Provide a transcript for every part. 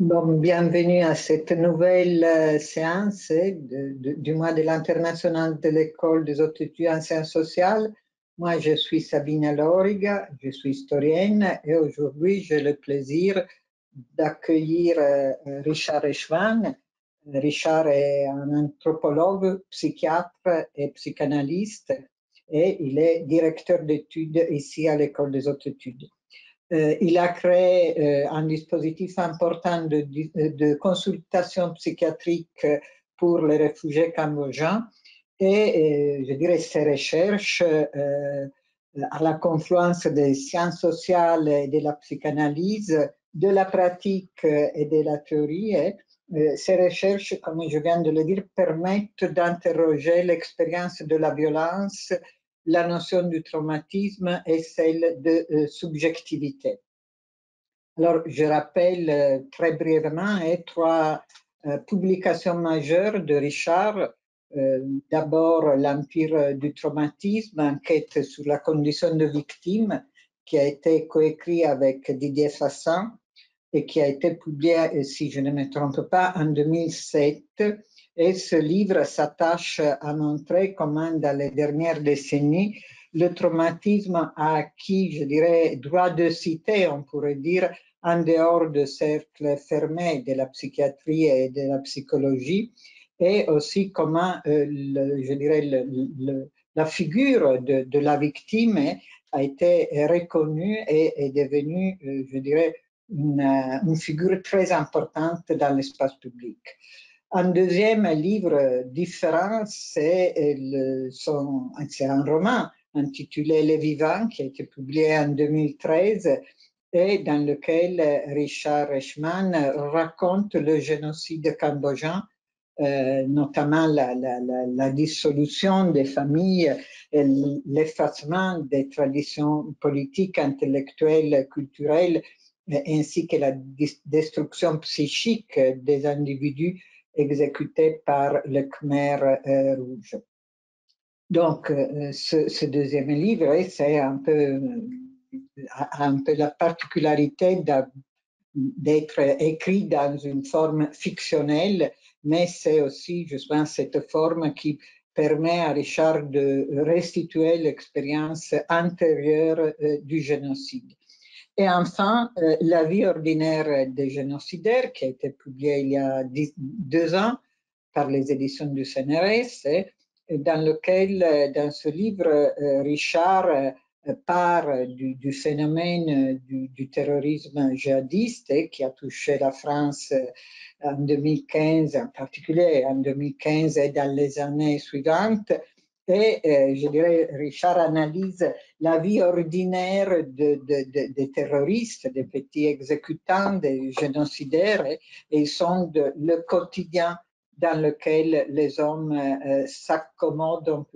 Bienvenue à cette nouvelle euh, séance de, du mois de l'International de l'École des hautes études en sciences sociales. Moi, je suis Sabine Loriga, je suis historienne et aujourd'hui, j'ai le plaisir d'accueillir euh, Richard Eschwan. Richard est un anthropologue, psychiatre et psychanalyste et il est directeur d'études ici à l'École des hautes études. Euh, il a créé euh, un dispositif important de, consultation psychiatrique pour les réfugiés cambodgiens et, euh, je dirais, ses recherches à la confluence des sciences sociales et de la psychanalyse, de la pratique et de la théorie. ces recherches, comme je viens de le dire, permettent d'interroger l'expérience de la violence la notion du traumatisme et celle de euh, subjectivité. Alors, je rappelle euh, très brièvement hein, trois euh, publications majeures de Richard. D'abord, L'Empire du traumatisme, enquête sur la condition de victime, qui a été coécrit avec Didier Fassin et qui a été publié, si je ne me trompe pas, en 2007 et ce livre s'attache à montrer comment dans les dernières décennies, le traumatisme a acquis, je dirais, droit de cité, on pourrait dire, en dehors de cercles fermés de la psychiatrie et de la psychologie, et aussi comment, euh, je dirais, la figure de, la victime a été reconnue et est devenue, euh, je dirais, une, une figure très importante dans l'espace public. Un deuxième livre différent, c'est un roman intitulé Les Vivants, qui a été publié en 2013 et dans lequel Richard Reichmann raconte le génocide cambodgien, euh, notamment la, dissolution des familles, l'effacement des traditions politiques, intellectuelles, culturelles, ainsi que la destruction psychique des individus exécuté par le Khmer euh, rouge. Donc, euh, ce, deuxième livre, c'est un peu, un peu la particularité d'être écrit dans une forme fictionnelle, mais c'est aussi justement cette forme qui permet à Richard de restituer l'expérience antérieure euh, du génocide. Et enfin, euh, La vie ordinaire des génocidaires, qui a été publié il y a deux ans par les éditions du CNRS, dans lequel, euh, dans ce livre, euh, Richard part du, phénomène du, terrorisme djihadiste qui a touché la France en 2015, en particulier en 2015 et dans les années suivantes, et euh, je dirais, Richard analyse la vie ordinaire des de, de, terroristes, des petits exécutants, des génocidaires, et, ils sont le quotidien dans lequel les hommes euh, s'accommodent,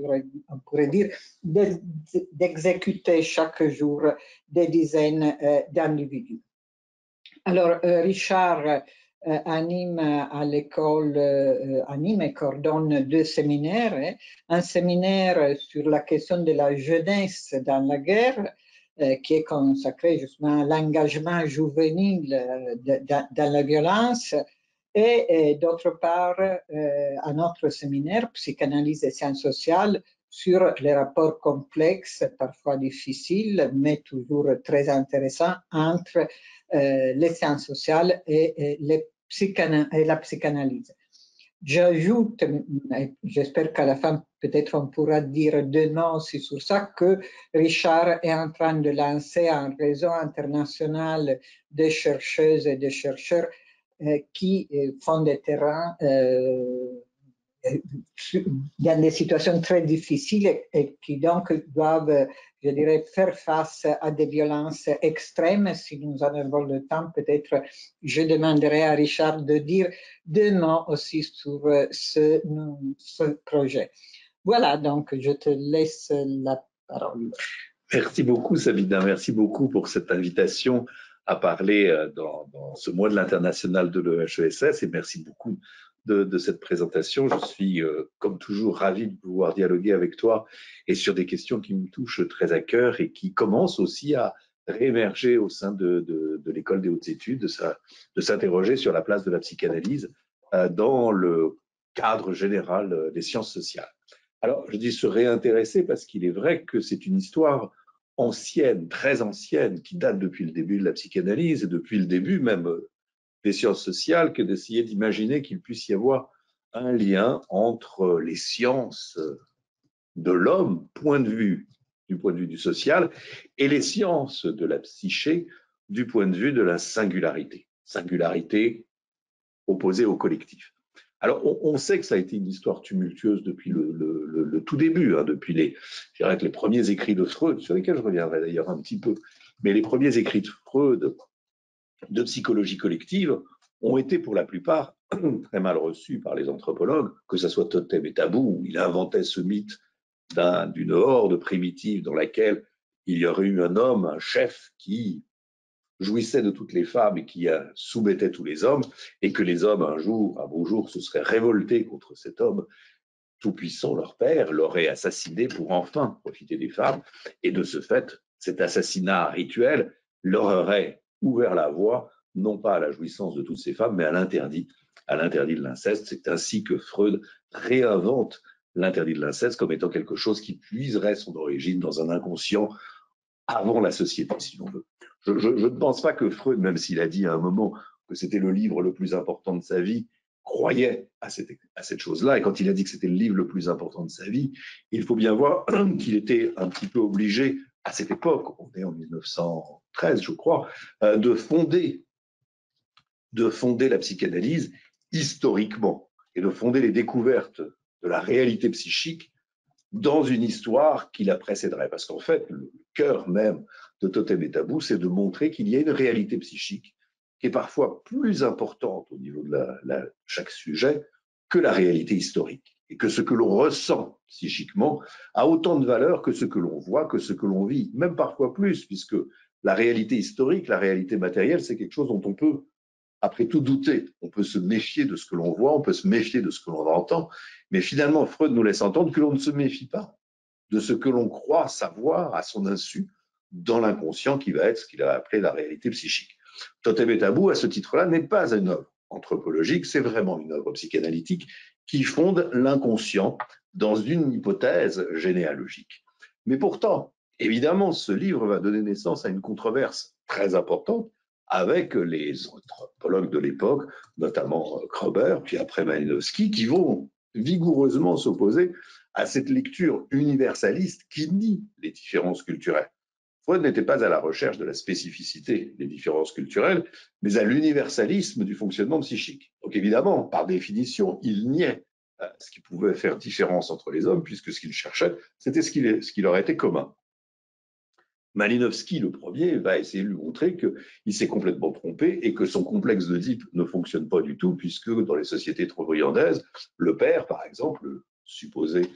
on pourrait, dire, d'exécuter chaque jour des dizaines euh, d'individus. Alors, Richard anime à l'école, euh, anime et coordonne deux séminaires. Hein. Un séminaire sur la question de la jeunesse dans la guerre, euh, qui est consacré justement à l'engagement juvénile dans la violence, et, d'autre part un autre séminaire, psychanalyse et sciences sociales, sur les rapports complexes, parfois difficiles, mais toujours très intéressants, entre les sciences sociales et, la psychanalyse. J'ajoute, j'espère qu'à la fin, peut-être on pourra dire deux aussi sur ça, que Richard est en train de lancer un réseau international de chercheuses et de chercheurs euh, qui euh, font des terrains euh, dans des situations très difficiles et qui donc doivent, je dirais, faire face à des violences extrêmes. Si nous en avons le temps, peut-être je demanderai à Richard de dire deux mots aussi sur ce, ce projet. Voilà, donc je te laisse la parole. Merci beaucoup, Sabina. Merci beaucoup pour cette invitation à parler euh, dans, dans ce mois de l'international de l'EHESS et merci beaucoup de, cette présentation. Je suis, euh, comme toujours, ravi de pouvoir dialoguer avec toi et sur des questions qui me touchent très à cœur et qui commencent aussi à réémerger au sein de, l'école des hautes études, de s'interroger sur la place de la psychanalyse euh, dans le cadre général euh, des sciences sociales. Alors, je dis se réintéresser parce qu'il est vrai que c'est une histoire ancienne, très ancienne, qui date depuis le début de la psychanalyse et depuis le début même des sciences sociales, que d'essayer d'imaginer qu'il puisse y avoir un lien entre les sciences de l'homme, point de vue du point de vue du social, et les sciences de la psyché du point de vue de la singularité. Singularité opposée au collectif. Alors, on, sait que ça a été une histoire tumultueuse depuis le, tout début, hein, depuis les, les premiers écrits de Freud, sur lesquels je reviendrai d'ailleurs un petit peu, mais les premiers écrits de Freud de psychologie collective ont été pour la plupart très mal reçus par les anthropologues, que ce soit Totem et Tabou, où il inventait ce mythe d'une horde primitive dans laquelle il y aurait eu un homme, un chef qui jouissait de toutes les femmes et qui soumettait tous les hommes, et que les hommes, un jour, un beau jour, se seraient révoltés contre cet homme tout-puissant, leur père, l'aurait assassiné pour enfin profiter des femmes, et de ce fait, cet assassinat rituel leur aurait ouvert la voie, non pas à la jouissance de toutes ces femmes, mais à l'interdit, à l'interdit de l'inceste. C'est ainsi que Freud réinvente l'interdit de l'inceste comme étant quelque chose qui puiserait son origine dans un inconscient avant la société, si l'on veut. Je, ne pense pas que Freud, même s'il a dit à un moment que c'était le livre le plus important de sa vie, croyait à cette, chose-là. Et quand il a dit que c'était le livre le plus important de sa vie, il faut bien voir qu'il était un petit peu obligé, à cette époque, on est en 1913, je crois, euh, de fonder, de fonder la psychanalyse historiquement et de fonder les découvertes de la réalité psychique dans une histoire qui la précéderait. Parce qu'en fait, le cœur même de Totem et Tabou, c'est de montrer qu'il y a une réalité psychique qui est parfois plus importante au niveau de chaque sujet que la réalité historique. Et que ce que l'on ressent psychiquement a autant de valeur que ce que l'on voit, que ce que l'on vit, même parfois plus, puisque la réalité historique, la réalité matérielle, c'est quelque chose dont on peut après tout douter. On peut se méfier de ce que l'on voit, on peut se méfier de ce que l'on entend, mais finalement, Freud nous laisse entendre que l'on ne se méfie pas de ce que l'on croit savoir à son insu dans l'inconscient qui va être ce qu'il a appelé la réalité psychique. Totem et Tabou, à ce titre-là, n'est pas une œuvre anthropologique, c'est vraiment une œuvre psychanalytique qui fonde l'inconscient dans une hypothèse généalogique. Mais pourtant, évidemment, ce livre va donner naissance à une controverse très importante avec les anthropologues de l'époque, notamment euh, Krober, puis après Malinowski, qui vont vigoureusement s'opposer à cette lecture universaliste qui nie les différences culturelles. Freud n'était pas à la recherche de la spécificité des différences culturelles, mais à l'universalisme du fonctionnement psychique. Donc évidemment, par définition, il niait euh, ce qui pouvait faire différence entre les hommes, puisque ce qu'il cherchait, c'était ce qui leur était commun. Malinowski, le premier, va essayer de lui montrer qu'il s'est complètement trompé et que son complexe de type ne fonctionne pas du tout, puisque dans les sociétés trop briandaises, le père, par exemple, supposé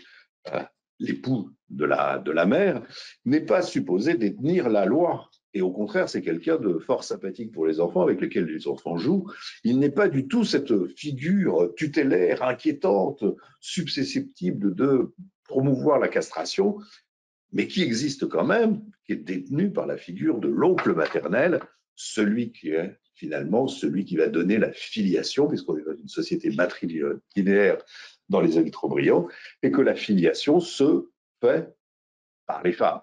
euh, l'époux de la, de la mère, n'est pas supposé détenir la loi. Et au contraire, c'est quelqu'un de fort sympathique pour les enfants, avec lesquels les enfants jouent. Il n'est pas du tout cette figure tutélaire, inquiétante, susceptible de promouvoir la castration, mais qui existe quand même, qui est détenu par la figure de l'oncle maternel, celui qui est finalement celui qui va donner la filiation, puisqu'on est dans une société matrilinéaire dans les électrobrillants, et que la filiation se fait par les femmes.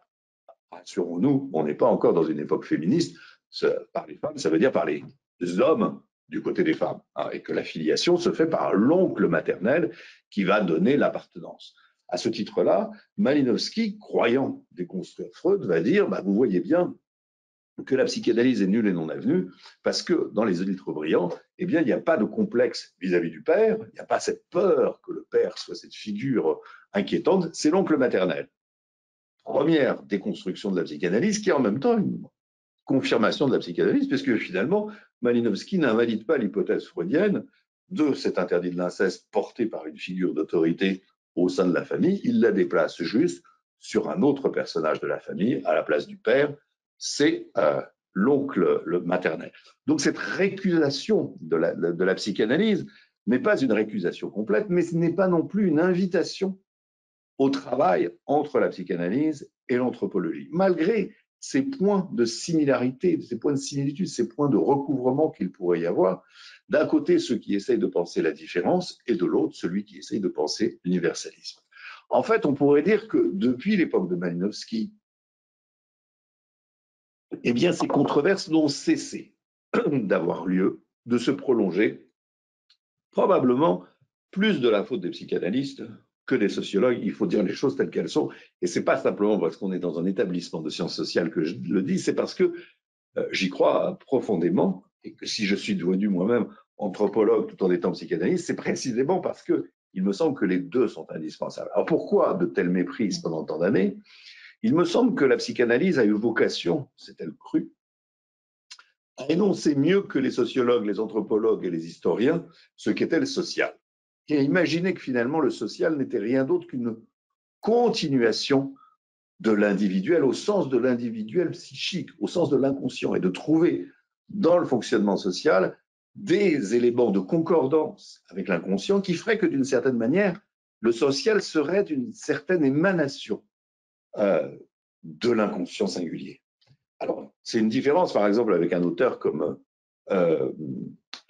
Rassurons-nous, on n'est pas encore dans une époque féministe, par les femmes, ça veut dire par les hommes du côté des femmes, hein, et que la filiation se fait par l'oncle maternel qui va donner l'appartenance. À ce titre-là, Malinowski, croyant déconstruire Freud, va dire bah, Vous voyez bien que la psychanalyse est nulle et non avenue, parce que dans les élites brillants, eh bien, il n'y a pas de complexe vis-à-vis du père, il n'y a pas cette peur que le père soit cette figure inquiétante, c'est l'oncle maternel. Première déconstruction de la psychanalyse, qui est en même temps une confirmation de la psychanalyse, puisque finalement, Malinowski n'invalide pas l'hypothèse freudienne de cet interdit de l'inceste porté par une figure d'autorité au sein de la famille, il la déplace juste sur un autre personnage de la famille, à la place du père, c'est euh, l'oncle le maternel. Donc cette récusation de la, de la psychanalyse n'est pas une récusation complète, mais ce n'est pas non plus une invitation au travail entre la psychanalyse et l'anthropologie, malgré ces points de similarité, ces points de similitude, ces points de recouvrement qu'il pourrait y avoir. D'un côté, ceux qui essayent de penser la différence et de l'autre, celui qui essaye de penser l'universalisme. En fait, on pourrait dire que depuis l'époque de Malinowski, eh bien, ces controverses n'ont cessé d'avoir lieu, de se prolonger, probablement plus de la faute des psychanalystes que des sociologues. Il faut dire les choses telles qu'elles sont. Et c'est pas simplement parce qu'on est dans un établissement de sciences sociales que je le dis, c'est parce que euh, j'y crois profondément et que si je suis devenu moi-même anthropologue tout en étant psychanalyste, c'est précisément parce que il me semble que les deux sont indispensables. Alors pourquoi de telles méprises pendant tant d'années? Il me semble que la psychanalyse a eu vocation, c'est-elle crue, à énoncer mieux que les sociologues, les anthropologues et les historiens ce qu'était le social et imaginer que finalement le social n'était rien d'autre qu'une continuation de l'individuel au sens de l'individuel psychique, au sens de l'inconscient, et de trouver dans le fonctionnement social des éléments de concordance avec l'inconscient qui feraient que d'une certaine manière, le social serait une certaine émanation euh, de l'inconscient singulier. Alors, c'est une différence, par exemple, avec un auteur comme euh,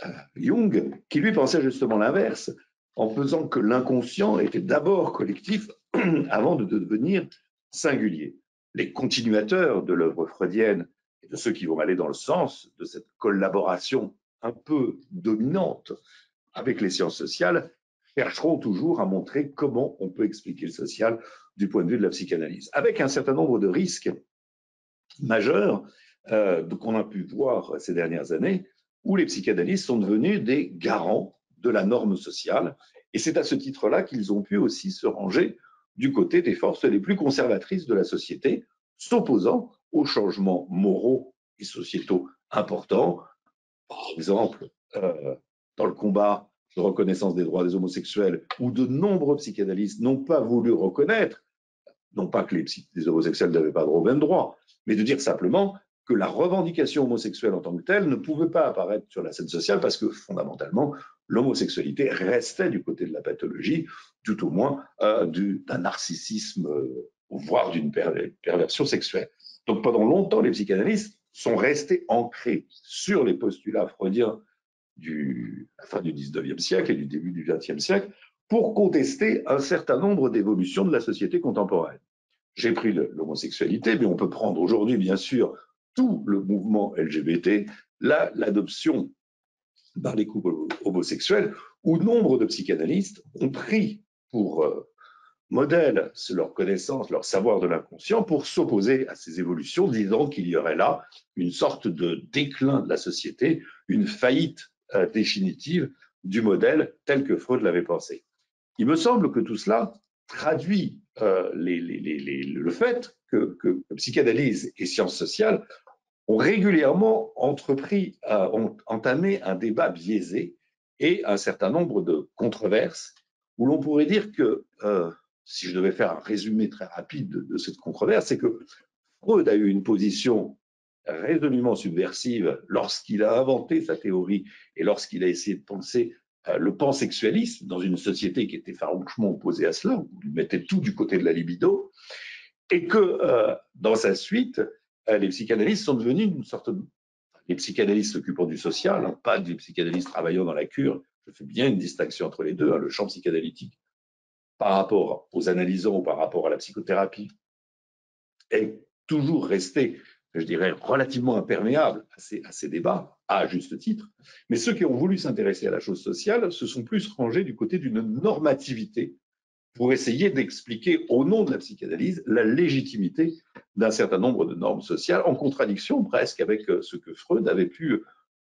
euh, Jung, qui lui pensait justement l'inverse, en faisant que l'inconscient était d'abord collectif avant de devenir singulier. Les continuateurs de l'œuvre freudienne et de ceux qui vont aller dans le sens de cette collaboration un peu dominante avec les sciences sociales chercheront toujours à montrer comment on peut expliquer le social du point de vue de la psychanalyse, avec un certain nombre de risques majeurs euh, qu'on a pu voir ces dernières années, où les psychanalystes sont devenus des garants de la norme sociale. Et c'est à ce titre-là qu'ils ont pu aussi se ranger du côté des forces les plus conservatrices de la société, s'opposant aux changements moraux et sociétaux importants. Par exemple, euh, dans le combat de reconnaissance des droits des homosexuels, où de nombreux psychanalystes n'ont pas voulu reconnaître, non pas que les, homosexuels n'avaient pas droit aux mêmes droits, mais de dire simplement que la revendication homosexuelle en tant que telle ne pouvait pas apparaître sur la scène sociale parce que fondamentalement, l'homosexualité restait du côté de la pathologie, tout au moins euh, d'un narcissisme, euh, voire d'une perversion sexuelle. Donc pendant longtemps, les psychanalystes sont restés ancrés sur les postulats freudiens du la fin du 19e siècle et du début du 20e siècle pour contester un certain nombre d'évolutions de la société contemporaine. J'ai pris l'homosexualité, mais on peut prendre aujourd'hui, bien sûr, tout le mouvement LGBT, l'adoption par les couples homosexuels, où nombre de psychanalystes ont pris pour euh, modèle leur connaissance, leur savoir de l'inconscient pour s'opposer à ces évolutions, disant qu'il y aurait là une sorte de déclin de la société, une faillite euh, définitive du modèle tel que Freud l'avait pensé. Il me semble que tout cela traduit euh, le fait que, psychanalyse et sciences sociales ont régulièrement entrepris, euh, ont entamé un débat biaisé et un certain nombre de controverses où l'on pourrait dire que, si je devais faire un résumé très rapide de, cette controverse, c'est que Freud a eu une position résolument subversive lorsqu'il a inventé sa théorie et lorsqu'il a essayé de penser euh, le pansexualisme dans une société qui était farouchement opposée à cela, où il mettait tout du côté de la libido, et que dans sa suite, euh, les psychanalystes sont devenus une sorte de... Les psychanalystes s'occupant du social, hein, pas des psychanalystes travaillant dans la cure. Je fais bien une distinction entre les deux. Hein, le champ psychanalytique par rapport aux analysants ou par rapport à la psychothérapie est toujours resté, je dirais, relativement imperméable à ces, à ces débats, à juste titre. Mais ceux qui ont voulu s'intéresser à la chose sociale se sont plus rangés du côté d'une normativité pour essayer d'expliquer au nom de la psychanalyse la légitimité d'un certain nombre de normes sociales, en contradiction presque avec euh, ce que Freud avait pu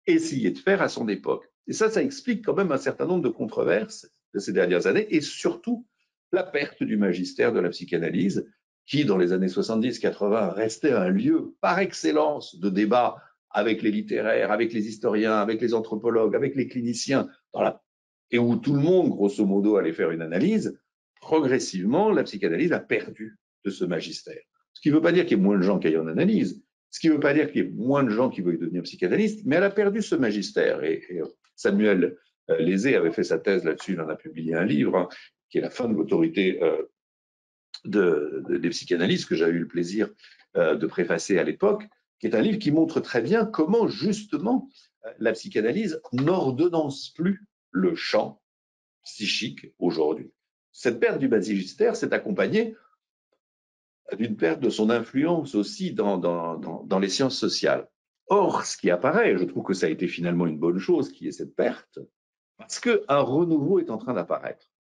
essayer de faire à son époque. Et ça, ça explique quand même un certain nombre de controverses de ces dernières années, et surtout la perte du magistère de la psychanalyse, qui, dans les années 70-80, restait un lieu par excellence de débat avec les littéraires, avec les historiens, avec les anthropologues, avec les cliniciens, et où tout le monde, grosso modo, allait faire une analyse, progressivement, la psychanalyse a perdu de ce magistère. Ce qui ne veut pas dire qu'il y ait moins de gens qui aillent en analyse, ce qui ne veut pas dire qu'il y ait moins de gens qui veuillent devenir psychanalystes, mais elle a perdu ce magistère. Et, euh, Samuel euh, Lézé avait fait sa thèse là-dessus, il en a publié un livre, hein, qui est La fin de l'autorité euh, de, des psychanalystes que j'avais eu le plaisir euh, de préfacer à l'époque, qui est un livre qui montre très bien comment justement la psychanalyse n'ordonnance plus le champ psychique aujourd'hui. Cette perte du magistère s'est accompagnée d'une perte de son influence aussi dans, les sciences sociales. Or, ce qui apparaît, je trouve que ça a été finalement une bonne chose, qui est cette perte, parce qu'un renouveau est en train d'apparaître.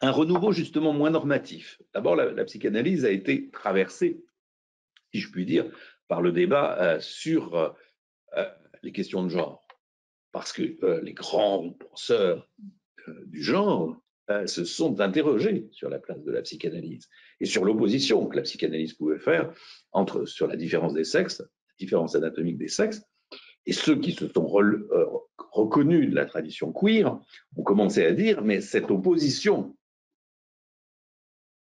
Un renouveau justement moins normatif. D'abord, la, psychanalyse a été traversée, si je puis dire, par le débat euh, sur euh, euh, les questions de genre. Parce que les grands penseurs du genre se sont interrogés sur la place de la psychanalyse et sur l'opposition que la psychanalyse pouvait faire entre, sur la différence des sexes, la différence anatomique des sexes, et ceux qui se sont reconnus de la tradition queer ont commencé à dire, mais cette opposition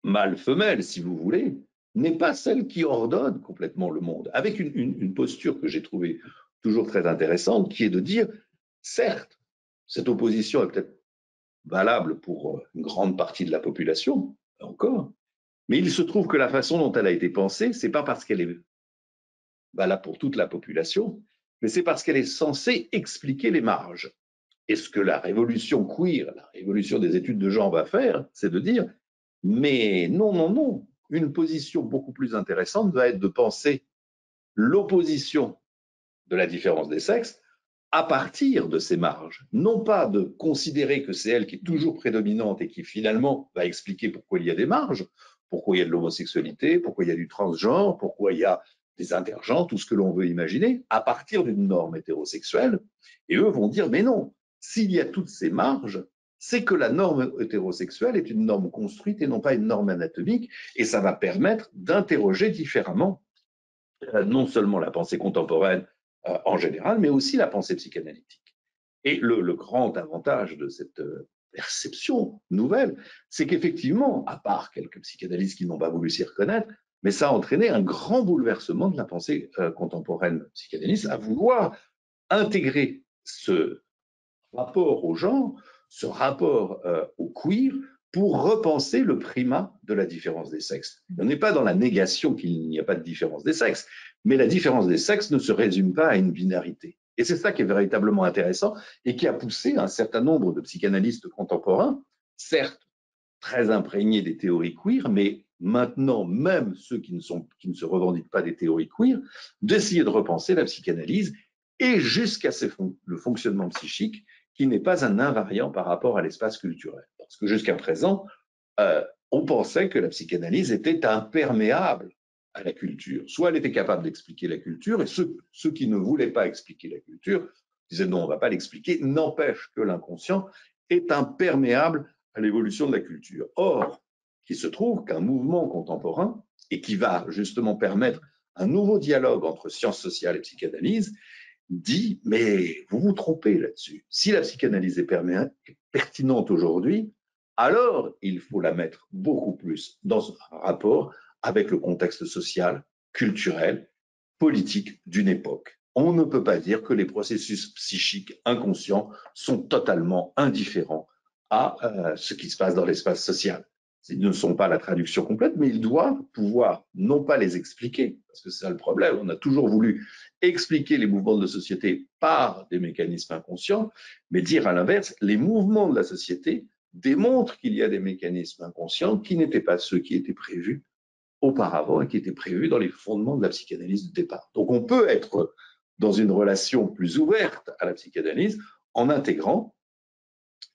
mâle-femelle, si vous voulez, n'est pas celle qui ordonne complètement le monde, avec une, une posture que j'ai trouvée toujours très intéressante, qui est de dire, certes, cette opposition est peut-être valable pour euh, une grande partie de la population, encore, mais il se trouve que la façon dont elle a été pensée, c'est pas parce qu'elle est valable pour toute la population, mais c'est parce qu'elle est censée expliquer les marges. Et ce que la révolution queer, la révolution des études de genre va faire, c'est de dire, mais non, non, non, une position beaucoup plus intéressante va être de penser l'opposition de la différence des sexes à partir de ces marges, non pas de considérer que c'est elle qui est toujours prédominante et qui finalement va expliquer pourquoi il y a des marges, pourquoi il y a de l'homosexualité, pourquoi il y a du transgenre, pourquoi il y a des intergenres, tout ce que l'on veut imaginer, à partir d'une norme hétérosexuelle. Et eux vont dire, mais non, s'il y a toutes ces marges, c'est que la norme hétérosexuelle est une norme construite et non pas une norme anatomique, et ça va permettre d'interroger différemment euh, non seulement la pensée contemporaine euh, en général, mais aussi la pensée psychanalytique. Et le, grand avantage de cette euh, perception nouvelle, c'est qu'effectivement, à part quelques psychanalystes qui n'ont pas voulu s'y reconnaître, mais ça a entraîné un grand bouleversement de la pensée contemporaine psychanalyste à vouloir intégrer ce rapport au genre, ce rapport euh, au queer, pour repenser le primat de la différence des sexes. On n'est pas dans la négation qu'il n'y a pas de différence des sexes, mais la différence des sexes ne se résume pas à une binarité. Et c'est ça qui est véritablement intéressant et qui a poussé un certain nombre de psychanalystes contemporains, certes très imprégnés des théories queer, mais maintenant même ceux qui ne, sont, qui ne se revendiquent pas des théories queer, d'essayer de repenser la psychanalyse et jusqu'à le fonctionnement psychique qui n'est pas un invariant par rapport à l'espace culturel. Parce que jusqu'à présent, euh, on pensait que la psychanalyse était imperméable à la culture. Soit elle était capable d'expliquer la culture, et ceux, ceux, qui ne voulaient pas expliquer la culture disaient non, on ne va pas l'expliquer, n'empêche que l'inconscient est imperméable à l'évolution de la culture. Or, il se trouve qu'un mouvement contemporain, et qui va justement permettre un nouveau dialogue entre sciences sociales et psychanalyse, dit, mais vous vous trompez là-dessus. Si la psychanalyse est pertinente aujourd'hui, alors il faut la mettre beaucoup plus dans un rapport avec le contexte social, culturel, politique d'une époque. On ne peut pas dire que les processus psychiques inconscients sont totalement indifférents à euh, ce qui se passe dans l'espace social. Ils ne sont pas la traduction complète, mais ils doivent pouvoir non pas les expliquer, parce que c'est ça le problème. On a toujours voulu expliquer les mouvements de la société par des mécanismes inconscients, mais dire à l'inverse, les mouvements de la société démontrent qu'il y a des mécanismes inconscients qui n'étaient pas ceux qui étaient prévus auparavant et qui était prévu dans les fondements de la psychanalyse de départ. Donc on peut être dans une relation plus ouverte à la psychanalyse en intégrant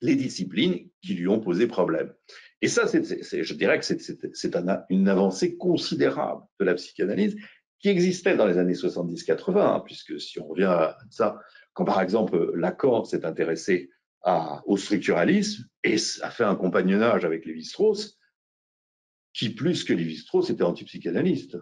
les disciplines qui lui ont posé problème. Et ça, je dirais que c'est une avancée considérable de la psychanalyse qui existait dans les années 70-80, hein, puisque si on revient à ça, quand par exemple Lacan s'est intéressé au structuralisme et a fait un compagnonnage avec Lévi-Strauss, qui, plus que Lévi-Strauss, était antipsychanalyste.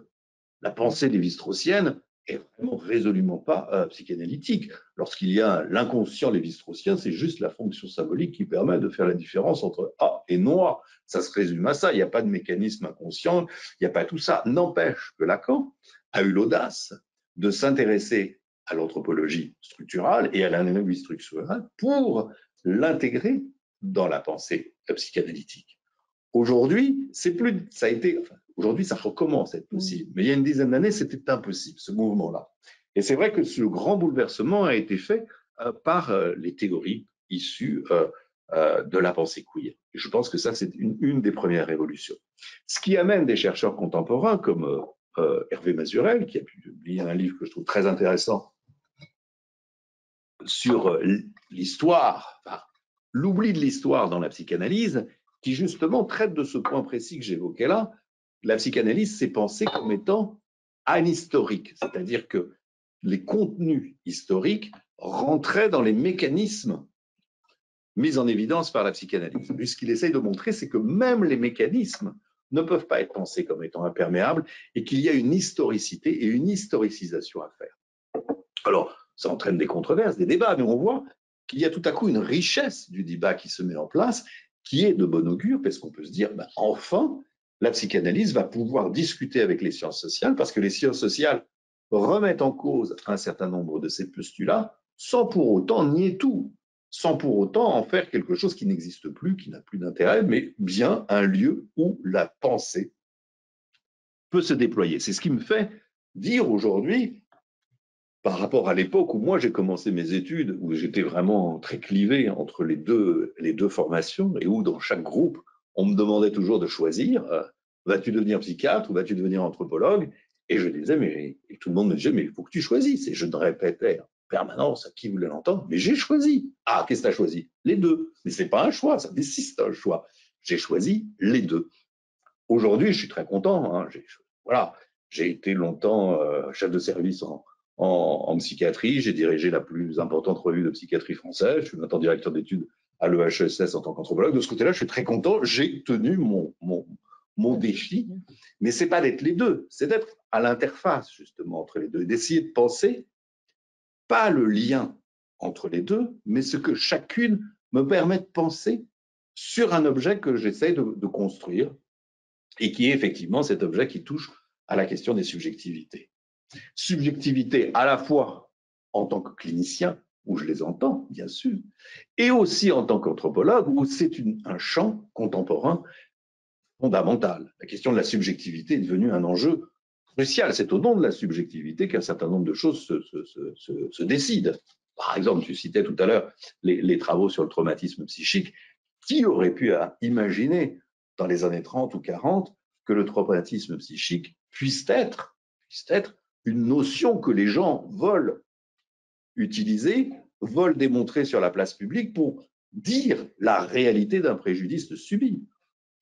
La pensée lévi-straussienne est vraiment résolument pas euh, psychanalytique. Lorsqu'il y a l'inconscient lévi-straussien, c'est juste la fonction symbolique qui permet de faire la différence entre A et noir. Ça se résume à ça. Il n'y a pas de mécanisme inconscient, il n'y a pas tout ça. N'empêche que Lacan a eu l'audace de s'intéresser à l'anthropologie structurale et à l'analyse structurale pour l'intégrer dans la pensée psychanalytique. Aujourd'hui, c'est plus, ça a été, aujourd'hui, ça recommence à être possible. Mais il y a une dizaine d'années, c'était impossible, ce mouvement-là. Et c'est vrai que ce grand bouleversement a été fait euh, par euh, les théories issues euh, de la pensée queer. Et je pense que ça, c'est une, une, des premières révolutions. Ce qui amène des chercheurs contemporains comme Hervé Mazurel, qui a publié un livre que je trouve très intéressant sur l'histoire, enfin, l'oubli de l'histoire dans la psychanalyse, qui justement traite de ce point précis que j'évoquais là. La psychanalyse, c'est pensé comme étant anhistorique, c'est-à-dire que les contenus historiques rentraient dans les mécanismes mis en évidence par la psychanalyse. Lui, ce qu'il essaye de montrer, c'est que même les mécanismes ne peuvent pas être pensés comme étant imperméables et qu'il y a une historicité et une historicisation à faire. Alors, ça entraîne des controverses, des débats, mais on voit qu'il y a tout à coup une richesse du débat qui se met en place, qui est de bon augure, parce qu'on peut se dire, ben, enfin, la psychanalyse va pouvoir discuter avec les sciences sociales, parce que les sciences sociales remettent en cause un certain nombre de ces postulats, sans pour autant nier tout, sans pour autant en faire quelque chose qui n'existe plus, qui n'a plus d'intérêt, mais bien un lieu où la pensée peut se déployer. C'est ce qui me fait dire aujourd'hui, par rapport à l'époque où moi j'ai commencé mes études, où j'étais vraiment très clivé entre les deux, les deux formations, et où dans chaque groupe, on me demandait toujours de choisir, euh, vas-tu devenir psychiatre ou vas-tu devenir anthropologue? Et je disais, mais et tout le monde me disait, mais il faut que tu choisisses. Et je ne répétais en permanence à qui voulait l'entendre, mais j'ai choisi. Ah, qu'est-ce que tu as choisi? Les deux. Mais ce n'est pas un choix, ça c'est un choix. J'ai choisi les deux. Aujourd'hui, je suis très content. Hein, voilà, j'ai été longtemps euh, chef de service en, en, psychiatrie. J'ai dirigé la plus importante revue de psychiatrie française. Je suis maintenant directeur d'études à l'EHSS en tant qu'anthropologue. De ce côté-là, je suis très content. J'ai tenu mon, mon, mon défi. Mais c'est pas d'être les deux, c'est d'être à l'interface justement entre les deux, d'essayer de penser pas le lien entre les deux, mais ce que chacune me permet de penser sur un objet que j'essaie de, de construire et qui est effectivement cet objet qui touche à la question des subjectivités subjectivité à la fois en tant que clinicien, où je les entends, bien sûr, et aussi en tant qu'anthropologue, où c'est un champ contemporain fondamental. La question de la subjectivité est devenue un enjeu crucial. C'est au nom de la subjectivité qu'un certain nombre de choses se, décident. Par exemple, tu citais tout à l'heure les, travaux sur le traumatisme psychique. Qui aurait pu imaginer dans les années 30 ou 40 que le traumatisme psychique puisse être, puisse être une notion que les gens veulent utiliser, veulent démontrer sur la place publique pour dire la réalité d'un préjudice subi.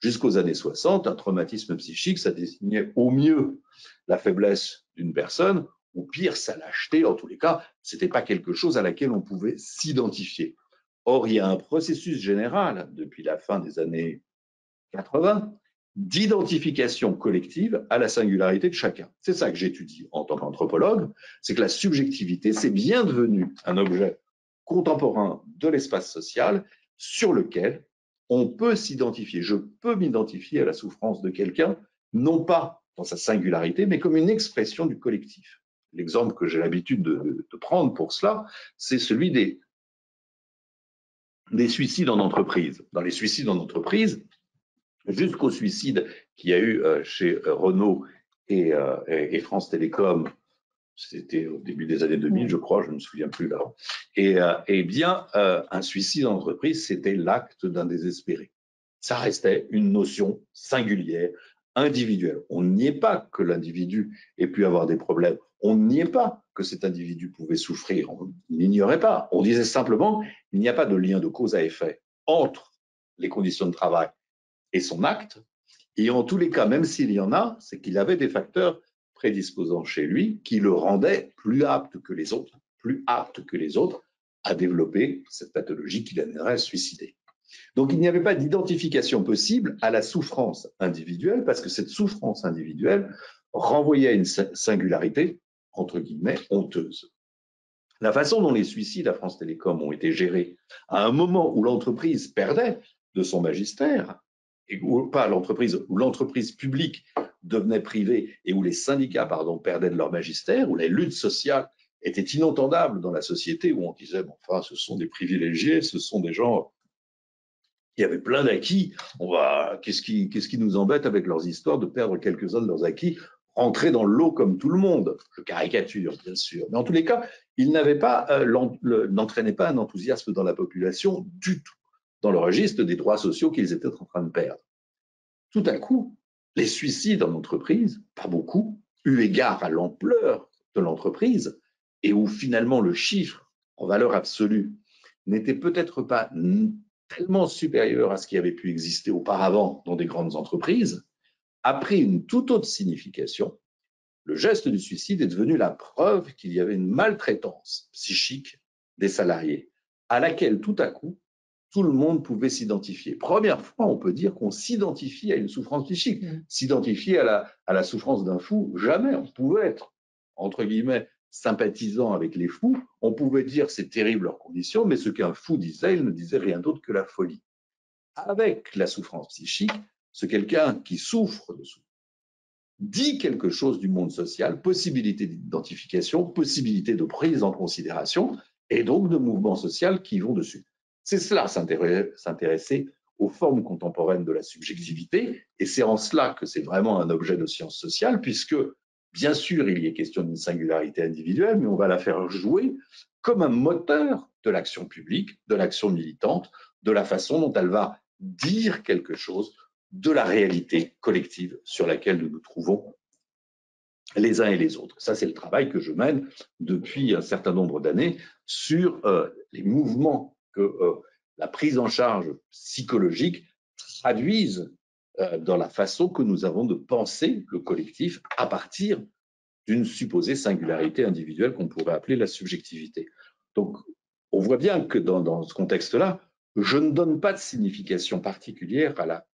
Jusqu'aux années 60, un traumatisme psychique, ça désignait au mieux la faiblesse d'une personne, au pire sa lâcheté, en tous les cas, ce n'était pas quelque chose à laquelle on pouvait s'identifier. Or, il y a un processus général depuis la fin des années 80 d'identification collective à la singularité de chacun. C'est ça que j'étudie en tant qu'anthropologue, c'est que la subjectivité, c'est bien devenu un objet contemporain de l'espace social sur lequel on peut s'identifier. Je peux m'identifier à la souffrance de quelqu'un, non pas dans sa singularité, mais comme une expression du collectif. L'exemple que j'ai l'habitude de, prendre pour cela, c'est celui des, des suicides en entreprise. Dans les suicides en entreprise, jusqu'au suicide qu'il y a eu euh, chez euh, Renault euh, et, France Télécom, c'était au début des années 2000, je crois, je ne me souviens plus là. Et, eh bien, un suicide en entreprise, c'était l'acte d'un désespéré. Ça restait une notion singulière, individuelle. On n'y est pas que l'individu ait pu avoir des problèmes. On n'y est pas que cet individu pouvait souffrir. On n'ignorait pas. On disait simplement il n'y a pas de lien de cause à effet entre les conditions de travail et son acte. Et en tous les cas, même s'il y en a, c'est qu'il avait des facteurs prédisposants chez lui qui le rendaient plus apte que les autres, plus apte que les autres à développer cette pathologie qui l'amènerait à suicider. Donc il n'y avait pas d'identification possible à la souffrance individuelle parce que cette souffrance individuelle renvoyait à une singularité, entre guillemets, honteuse. La façon dont les suicides à France Télécom ont été gérés à un moment où l'entreprise perdait de son magistère, où, l'entreprise, où l'entreprise publique devenait privée et où les syndicats perdaient de leur magistère, où les luttes sociales étaient inentendables dans la société, où on disait, enfin, ce sont des privilégiés, ce sont des gens il y avait plein d'acquis. On va, qu'est-ce qui, nous embête avec leurs histoires de perdre quelques-uns de leurs acquis, rentrer dans l'eau comme tout le monde? Je caricature, bien sûr. Mais en tous les cas, ils euh, n'entraînaient pas un enthousiasme dans la population du tout, dans le registre des droits sociaux qu'ils étaient en train de perdre. Tout à coup, les suicides en entreprise, pas beaucoup, eu égard à l'ampleur de l'entreprise, et où finalement le chiffre en valeur absolue n'était peut-être pas tellement supérieur à ce qui avait pu exister auparavant dans des grandes entreprises, a pris une toute autre signification. Le geste du suicide est devenu la preuve qu'il y avait une maltraitance psychique des salariés, à laquelle tout à coup, tout le monde pouvait s'identifier. Première fois, on peut dire qu'on s'identifie à une souffrance psychique. Mmh. S'identifier à la, à la souffrance d'un fou, jamais. On pouvait être, entre guillemets, sympathisant avec les fous, on pouvait dire c'est terrible leurs conditions, mais ce qu'un fou disait, il ne disait rien d'autre que la folie. Avec la souffrance psychique, ce quelqu'un qui souffre de souffrance dit quelque chose du monde social, possibilité d'identification, possibilité de prise en considération, et donc de mouvements sociaux qui vont dessus. C'est cela, s'intéresser aux formes contemporaines de la subjectivité, et c'est en cela que c'est vraiment un objet de science sociale, puisque Bien sûr, il y est question d'une singularité individuelle, mais on va la faire jouer comme un moteur de l'action publique, de l'action militante, de la façon dont elle va dire quelque chose de la réalité collective sur laquelle nous nous trouvons les uns et les autres. Ça, c'est le travail que je mène depuis un certain nombre d'années sur euh, les mouvements que euh, la prise en charge psychologique traduise euh, dans la façon que nous avons de penser le collectif à partir d'une supposée singularité individuelle qu'on pourrait appeler la subjectivité. Donc, on voit bien que dans, dans ce contexte-là, je ne donne pas de signification particulière à la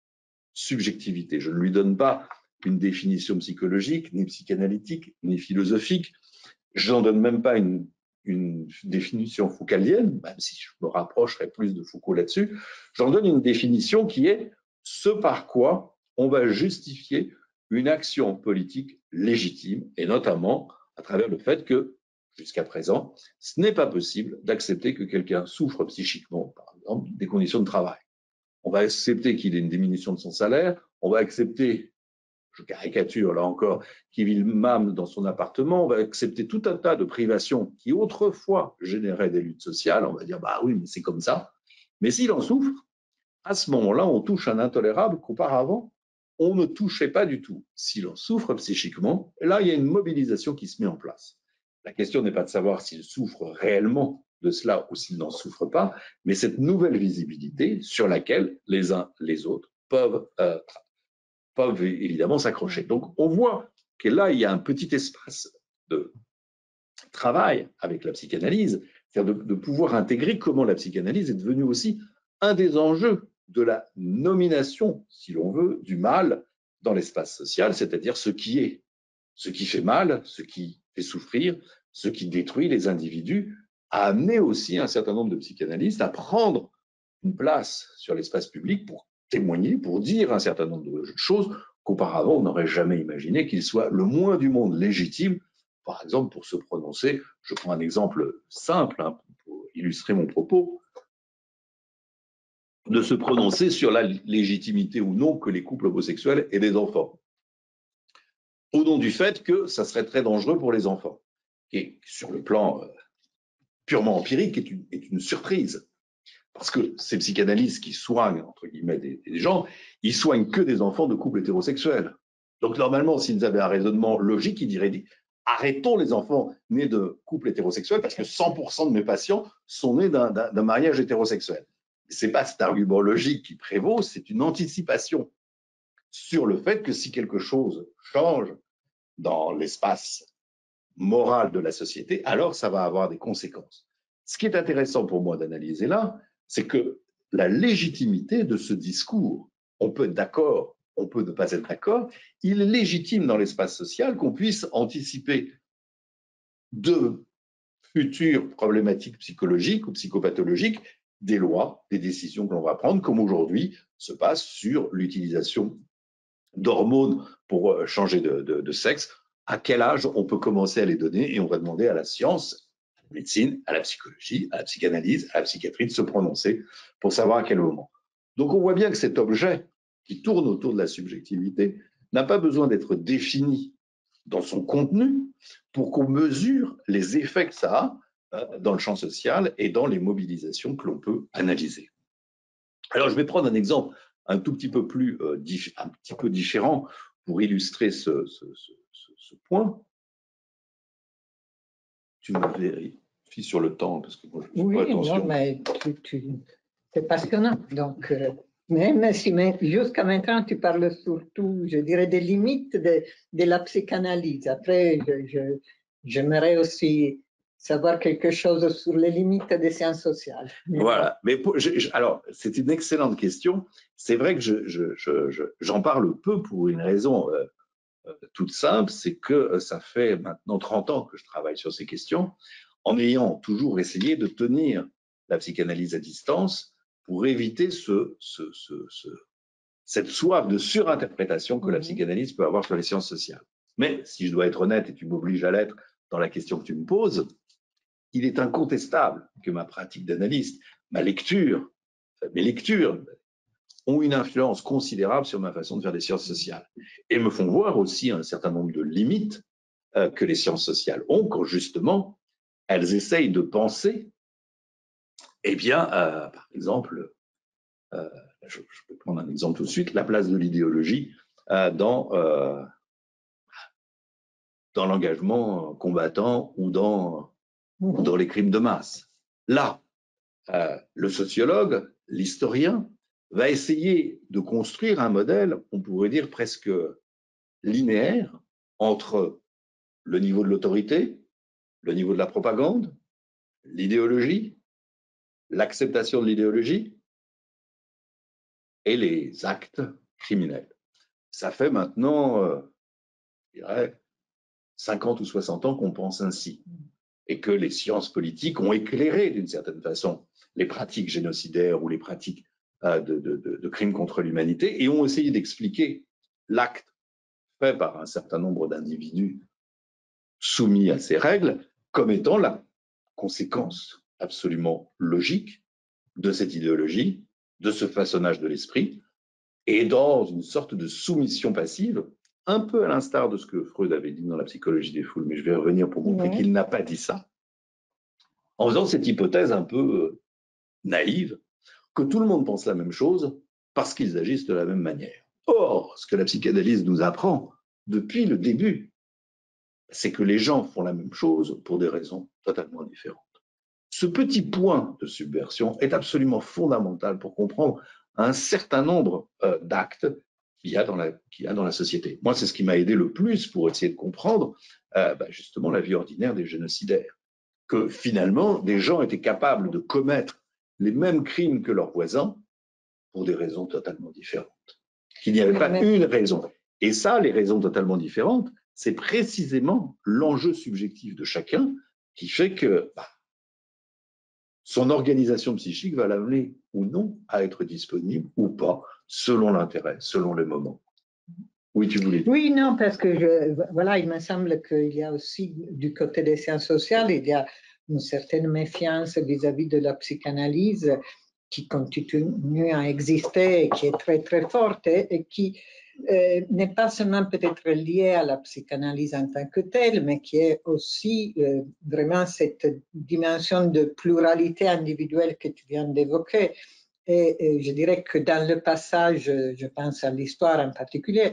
subjectivité. Je ne lui donne pas une définition psychologique, ni psychanalytique, ni philosophique. Je n'en donne même pas une, une définition foucalienne, même si je me rapprocherais plus de Foucault là-dessus. J'en donne une définition qui est ce par quoi on va justifier une action politique légitime, et notamment à travers le fait que, jusqu'à présent, ce n'est pas possible d'accepter que quelqu'un souffre psychiquement, par exemple, des conditions de travail. On va accepter qu'il ait une diminution de son salaire, on va accepter, je caricature là encore, qu'il vive mal dans son appartement, on va accepter tout un tas de privations qui autrefois généraient des luttes sociales, on va dire, bah oui, mais c'est comme ça. Mais s'il en souffre, à ce moment-là, on touche un intolérable qu'auparavant, on ne touchait pas du tout. Si l'on souffre psychiquement, là, il y a une mobilisation qui se met en place. La question n'est pas de savoir s'il souffre réellement de cela ou s'il n'en souffre pas, mais cette nouvelle visibilité sur laquelle les uns les autres peuvent, euh, peuvent évidemment s'accrocher. Donc on voit que là, il y a un petit espace de travail avec la psychanalyse, c'est-à-dire de, de pouvoir intégrer comment la psychanalyse est devenue aussi un des enjeux de la nomination, si l'on veut, du mal dans l'espace social, c'est-à-dire ce qui est, ce qui fait mal, ce qui fait souffrir, ce qui détruit les individus, a amené aussi un certain nombre de psychanalystes à prendre une place sur l'espace public pour témoigner, pour dire un certain nombre de choses qu'auparavant on n'aurait jamais imaginé qu'il soit le moins du monde légitime, par exemple pour se prononcer, je prends un exemple simple hein, pour illustrer mon propos, de se prononcer sur la légitimité ou non que les couples homosexuels aient des enfants. Au nom du fait que ça serait très dangereux pour les enfants. Et sur le plan euh, purement empirique, est une, est une surprise. Parce que ces psychanalystes qui soignent, entre guillemets, des, gens, ils soignent que des enfants de couples hétérosexuels. Donc normalement, s'ils avaient un raisonnement logique, ils diraient arrêtons les enfants nés de couples hétérosexuels parce que 100% de mes patients sont nés d'un mariage hétérosexuel c'est pas cet argument logique qui prévaut, c'est une anticipation sur le fait que si quelque chose change dans l'espace moral de la société, alors ça va avoir des conséquences. Ce qui est intéressant pour moi d'analyser là, c'est que la légitimité de ce discours, on peut être d'accord, on peut ne pas être d'accord, il est légitime dans l'espace social qu'on puisse anticiper de futures problématiques psychologiques ou psychopathologiques des lois, des décisions que l'on va prendre, comme aujourd'hui se passe sur l'utilisation d'hormones pour euh, changer de, sexe. À quel âge on peut commencer à les donner et on va demander à la science, médecine, à la psychologie, à la psychanalyse, à la psychiatrie de se prononcer pour savoir à quel moment. Donc on voit bien que cet objet qui tourne autour de la subjectivité n'a pas besoin d'être défini dans son contenu pour qu'on mesure les effets que ça a euh, dans le champ social et dans les mobilisations que l'on peut analyser. Alors je vais prendre un exemple un tout petit peu plus euh, un petit peu différent pour illustrer ce, point. Tu me sur le temps parce que moi je oui, pas attention. Non, mais c'est passionnant. Donc, euh, même si jusqu'à maintenant tu parles surtout, je dirais, des limites de, de la psychanalyse. Après, j'aimerais aussi savoir quelque chose sur les limites des sciences sociales. Voilà. Mais alors, c'est une excellente question. C'est vrai que j'en je, parle peu pour une raison euh, euh, toute simple, c'est que ça fait maintenant 30 ans que je travaille sur ces questions, en ayant toujours essayé de tenir la psychanalyse à distance pour éviter ce, ce, cette soif de surinterprétation que la mmh psychanalyse peut avoir sur les sciences sociales. Mais si je dois être honnête, et tu m'obliges à l'être dans la question que tu me poses, il est incontestable que ma pratique d'analyste, ma lecture, mes lectures ont une influence considérable sur ma façon de faire des sciences sociales et me font voir aussi un certain nombre de limites euh, que les sciences sociales ont quand justement elles essayent de penser, eh bien, euh, par exemple, euh, je, peux prendre un exemple tout de suite, la place de l'idéologie dans, dans l'engagement combattant ou dans ou dans les crimes de masse. Là, euh, le sociologue, l'historien, va essayer de construire un modèle, on pourrait dire presque linéaire, entre le niveau de l'autorité, le niveau de la propagande, l'idéologie, l'acceptation de l'idéologie et les actes criminels. Ça fait maintenant, euh, je dirais, 50 ou 60 ans qu'on pense ainsi et que les sciences politiques ont éclairé d'une certaine façon les pratiques génocidaires ou les pratiques euh, de, crimes contre l'humanité et ont essayé d'expliquer l'acte fait par un certain nombre d'individus soumis à ces règles comme étant la conséquence absolument logique de cette idéologie, de ce façonnage de l'esprit, et dans une sorte de soumission passive un peu à l'instar de ce que Freud avait dit dans la psychologie des foules, mais je vais revenir pour montrer qu'il n'a pas dit ça, en faisant cette hypothèse un peu euh, naïve que tout le monde pense la même chose parce qu'ils agissent de la même manière. Or, ce que la psychanalyse nous apprend depuis le début, c'est que les gens font la même chose pour des raisons totalement différentes. Ce petit point de subversion est absolument fondamental pour comprendre un certain nombre euh, d'actes qu'il y, a dans la, y a dans la société. Moi, c'est ce qui m'a aidé le plus pour essayer de comprendre euh, bah, justement la vie ordinaire des génocidaires. Que finalement, des gens étaient capables de commettre les mêmes crimes que leurs voisins pour des raisons totalement différentes. Qu'il n'y avait pas une raison. Et ça, les raisons totalement différentes, c'est précisément l'enjeu subjectif de chacun qui fait que bah, son organisation psychique va l'amener ou non à être disponible ou pas selon l'intérêt, selon les moments. Oui, tu voulais. Oui, non, parce que voilà, il me semble qu'il y a aussi du côté des sciences sociales, il y a une certaine méfiance vis-à-vis de la psychanalyse qui continue à exister et qui est très très forte et, qui euh, n'est pas seulement peut-être liée à la psychanalyse en tant que telle, mais qui est aussi euh, vraiment cette dimension de pluralité individuelle que tu viens d'évoquer. Et, je dirais que dans le passage, je pense à l'histoire en particulier,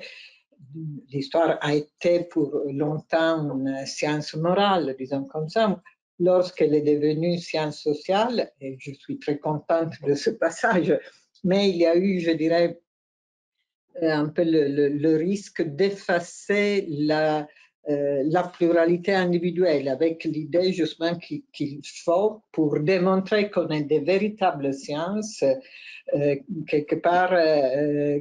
l'histoire a été pour longtemps une science morale, disons comme ça. Lorsqu'elle est devenue science sociale, et je suis très contente de ce passage, mais il y a eu, je dirais, un peu le, le risque d'effacer la, euh, la pluralité individuelle avec l'idée justement qu'il faut, pour démontrer qu'on est des véritables sciences, euh, quelque part euh,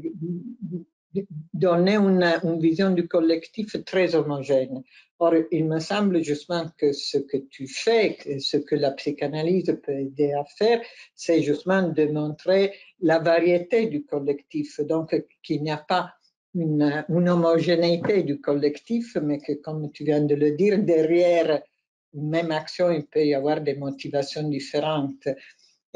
donner une, une, vision du collectif très homogène. Or, il me semble justement que ce que tu fais, ce que la psychanalyse peut aider à faire, c'est justement de montrer la variété du collectif, donc qu'il n'y a pas une, homogénéité du collectif, mais que, comme tu viens de le dire, derrière une même action, il peut y avoir des motivations différentes.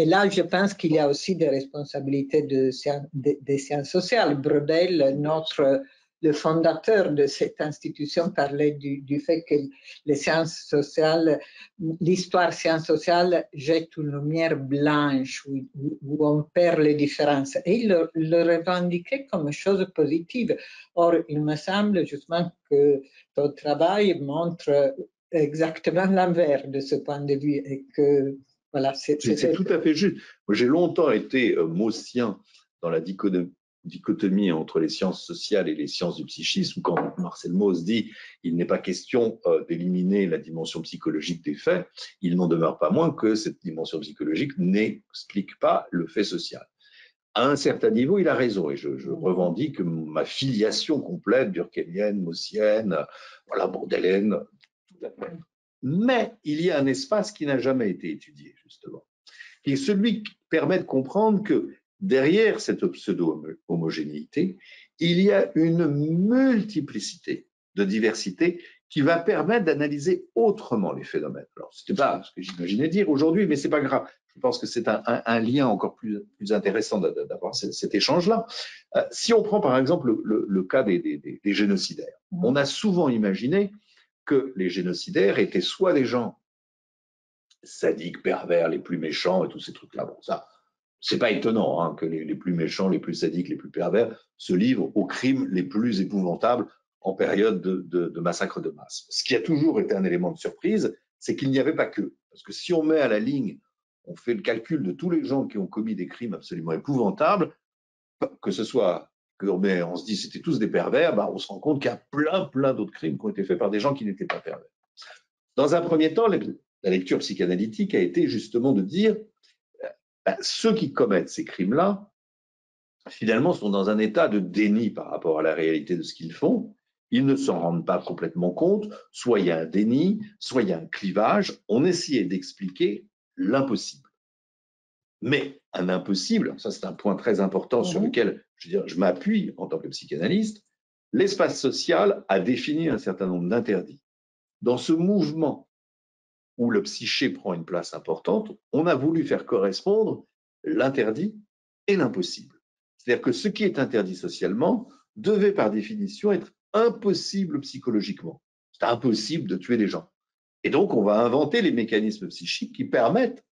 Et là, je pense qu'il y a aussi des responsabilités de, des sciences sociales. Brodel, notre le fondateur de cette institution parlait du, fait que les sciences sociales, l'histoire sciences sociales jette une lumière blanche où, on perd les différences. Et il le, le, revendiquait comme chose positive. Or, il me semble justement que ton travail montre exactement l'envers de ce point de vue et que voilà, c'est tout à fait juste. J'ai longtemps été euh, maussien dans la dichotomie entre les sciences sociales et les sciences du psychisme, quand Marcel Mauss dit il n'est pas question euh, d'éliminer la dimension psychologique des faits, il n'en demeure pas moins que cette dimension psychologique n'explique pas le fait social. À un certain niveau, il a raison, et je, revendique ma filiation complète durkheimienne, maussienne, voilà, bordelaine. Mais il y a un espace qui n'a jamais été étudié, justement, qui est celui qui permet de comprendre que derrière cette pseudo-homogénéité, il y a une multiplicité de diversité qui va permettre d'analyser autrement les phénomènes. Alors, ce n'était pas ce que j'imaginais dire aujourd'hui, mais c'est pas grave. Je pense que c'est un, lien encore plus, intéressant d'avoir cet, échange-là. Euh, si on prend par exemple le, cas des, génocidaires, on a souvent imaginé que les génocidaires étaient soit des gens sadiques, pervers, les plus méchants et tous ces trucs-là. Bon, ça, c'est pas étonnant hein, que les, plus méchants, les plus sadiques, les plus pervers se livrent aux crimes les plus épouvantables en période de, de, massacre de masse. Ce qui a toujours été un élément de surprise, c'est qu'il n'y avait pas que. Parce que si on met à la ligne, on fait le calcul de tous les gens qui ont commis des crimes absolument épouvantables, que ce soit qu'on on se dit c'était tous des pervers, bah, on se rend compte qu'il y a plein, plein d'autres crimes qui ont été faits par des gens qui n'étaient pas pervers. Dans un premier temps, la lecture psychanalytique a été justement de dire bah, ceux qui commettent ces crimes-là, finalement, sont dans un état de déni par rapport à la réalité de ce qu'ils font. Ils ne s'en rendent pas complètement compte. Soit il y a un déni, soit il y a un clivage. On essayait d'expliquer l'impossible. Mais un impossible, ça c'est un point très important sur mhm. lequel je, je m'appuie en tant que psychanalyste, l'espace social a défini un certain nombre d'interdits. Dans ce mouvement où le psyché prend une place importante, on a voulu faire correspondre l'interdit et l'impossible. C'est-à-dire que ce qui est interdit socialement devait par définition être impossible psychologiquement. C'est impossible de tuer des gens. Et donc, on va inventer les mécanismes psychiques qui permettent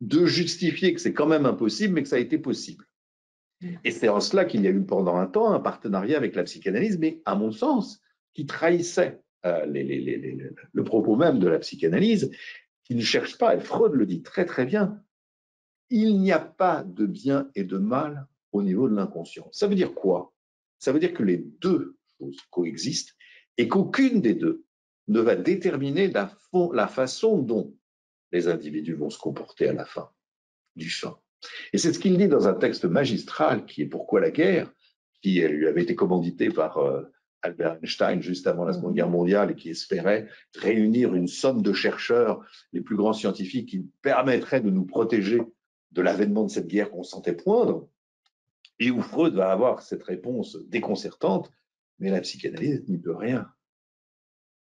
de justifier que c'est quand même impossible, mais que ça a été possible. Et c'est en cela qu'il y a eu pendant un temps un partenariat avec la psychanalyse, mais à mon sens, qui trahissait euh, le propos même de la psychanalyse, qui ne cherche pas, et Freud le dit très très bien, il n'y a pas de bien et de mal au niveau de l'inconscient. Ça veut dire quoi? Ça veut dire que les deux choses coexistent et qu'aucune des deux ne va déterminer la, façon dont les individus vont se comporter à la fin du fin. Et c'est ce qu'il dit dans un texte magistral qui est Pourquoi la guerre, qui lui avait été commandité par euh, Albert Einstein juste avant la Seconde mhm. Guerre mondiale et qui espérait réunir une somme de chercheurs, les plus grands scientifiques, qui permettraient de nous protéger de l'avènement de cette guerre qu'on sentait poindre, et où Freud va avoir cette réponse déconcertante, mais la psychanalyse n'y peut rien.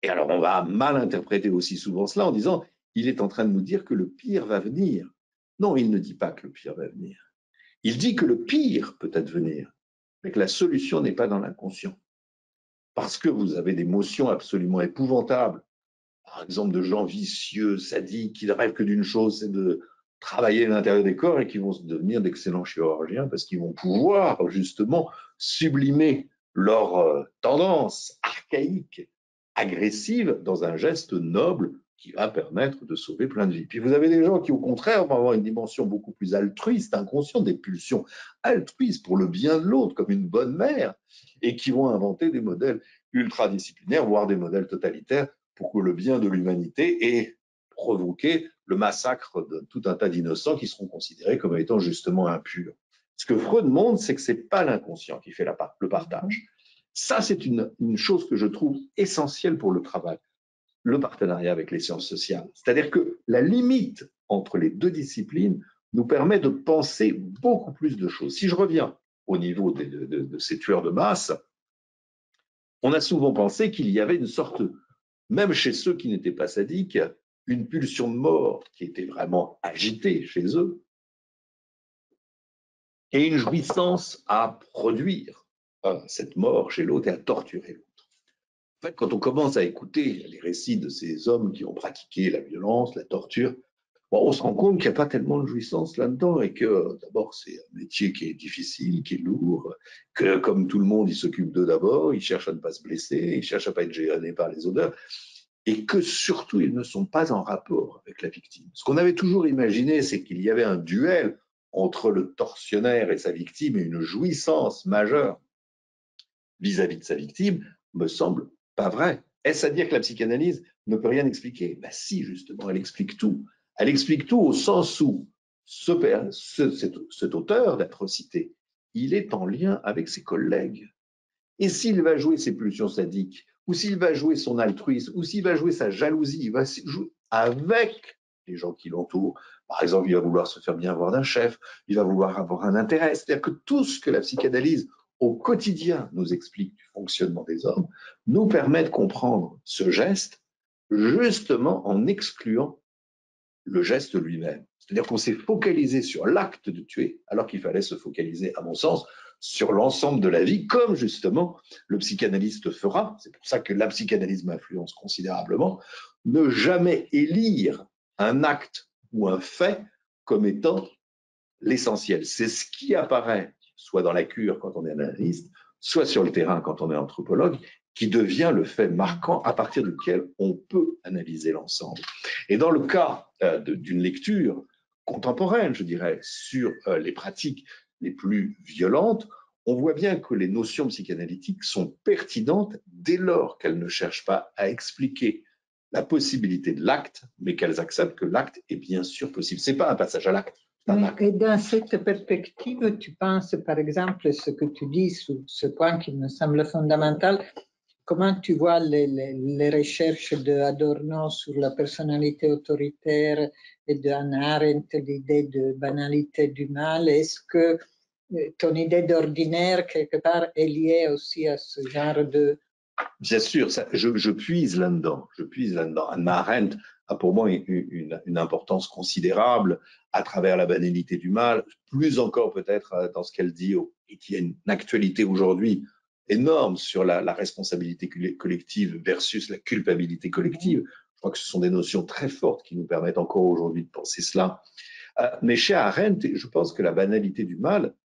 Et alors on va mal interpréter aussi souvent cela en disant, il est en train de nous dire que le pire va venir. Non, il ne dit pas que le pire va venir. Il dit que le pire peut advenir, mais que la solution n'est pas dans l'inconscient parce que vous avez des motions absolument épouvantables, par exemple de gens vicieux, sadiques, qui ne rêvent que d'une chose, c'est de travailler à l'intérieur des corps et qui vont devenir d'excellents chirurgiens parce qu'ils vont pouvoir justement sublimer leur euh, tendance archaïque, agressive, dans un geste noble qui va permettre de sauver plein de vies. Puis vous avez des gens qui, au contraire, vont avoir une dimension beaucoup plus altruiste, inconsciente, des pulsions altruistes pour le bien de l'autre, comme une bonne mère, et qui vont inventer des modèles ultradisciplinaires, voire des modèles totalitaires, pour que le bien de l'humanité ait provoqué le massacre de tout un tas d'innocents qui seront considérés comme étant justement impurs. Ce que Freud montre, c'est que ce n'est pas l'inconscient qui fait le partage. Ça, c'est une chose que je trouve essentielle pour le travail le partenariat avec les sciences sociales. C'est-à-dire que la limite entre les deux disciplines nous permet de penser beaucoup plus de choses. Si je reviens au niveau de, ces tueurs de masse, on a souvent pensé qu'il y avait une sorte, même chez ceux qui n'étaient pas sadiques, une pulsion de mort qui était vraiment agitée chez eux, et une jouissance à produire euh, cette mort chez l'autre et à torturer l'autre. En fait, quand on commence à écouter les récits de ces hommes qui ont pratiqué la violence, la torture, on se rend compte qu'il n'y a pas tellement de jouissance là-dedans et que d'abord c'est un métier qui est difficile, qui est lourd, que comme tout le monde, ils s'occupent d'eux d'abord, ils cherchent à ne pas se blesser, ils cherchent à pas être gênés par les odeurs et que surtout ils ne sont pas en rapport avec la victime. Ce qu'on avait toujours imaginé, c'est qu'il y avait un duel entre le tortionnaire et sa victime et une jouissance majeure vis-à-vis de sa victime me semble pas vrai. Est-ce à dire que la psychanalyse ne peut rien expliquer? Ben si, justement, elle explique tout. Elle explique tout au sens où ce, cet, cet auteur d'atrocité, il est en lien avec ses collègues. Et s'il va jouer ses pulsions sadiques, ou s'il va jouer son altruisme, ou s'il va jouer sa jalousie, il va jouer avec les gens qui l'entourent. Par exemple, il va vouloir se faire bien voir d'un chef, il va vouloir avoir un intérêt. C'est-à-dire que tout ce que la psychanalyse au quotidien nous explique du fonctionnement des hommes nous permet de comprendre ce geste justement en excluant le geste lui-même. C'est-à-dire qu'on s'est focalisé sur l'acte de tuer alors qu'il fallait se focaliser, à mon sens, sur l'ensemble de la vie, comme justement le psychanalyste fera. C'est pour ça que la psychanalyse m'influence considérablement. Ne jamais élire un acte ou un fait comme étant l'essentiel. C'est ce qui apparaît soit dans la cure quand on est analyste, soit sur le terrain quand on est anthropologue, qui devient le fait marquant à partir duquel on peut analyser l'ensemble. Et dans le cas euh, d'une lecture contemporaine, je dirais, sur euh, les pratiques les plus violentes, on voit bien que les notions psychanalytiques sont pertinentes dès lors qu'elles ne cherchent pas à expliquer la possibilité de l'acte, mais qu'elles acceptent que l'acte est bien sûr possible. Ce n'est pas un passage à l'acte. Et dans cette perspective, tu penses par exemple ce que tu dis sur ce point qui me semble fondamental, comment tu vois les, les, les recherches d'Adorno sur la personnalité autoritaire et d'Anna Arendt, l'idée de banalité du mal? Est-ce que euh, ton idée d'ordinaire, quelque part, est liée aussi à ce genre de... Bien sûr, ça, je, je, puise là-dedans. Je puise là-dedans. Anna Arendt a pour moi une, importance considérable à travers la banalité du mal, plus encore peut-être euh, dans ce qu'elle dit et qui a une actualité aujourd'hui énorme sur la, la, responsabilité collective versus la culpabilité collective. Je crois que ce sont des notions très fortes qui nous permettent encore aujourd'hui de penser cela. Euh, mais chez Arendt, je pense que la banalité du mal,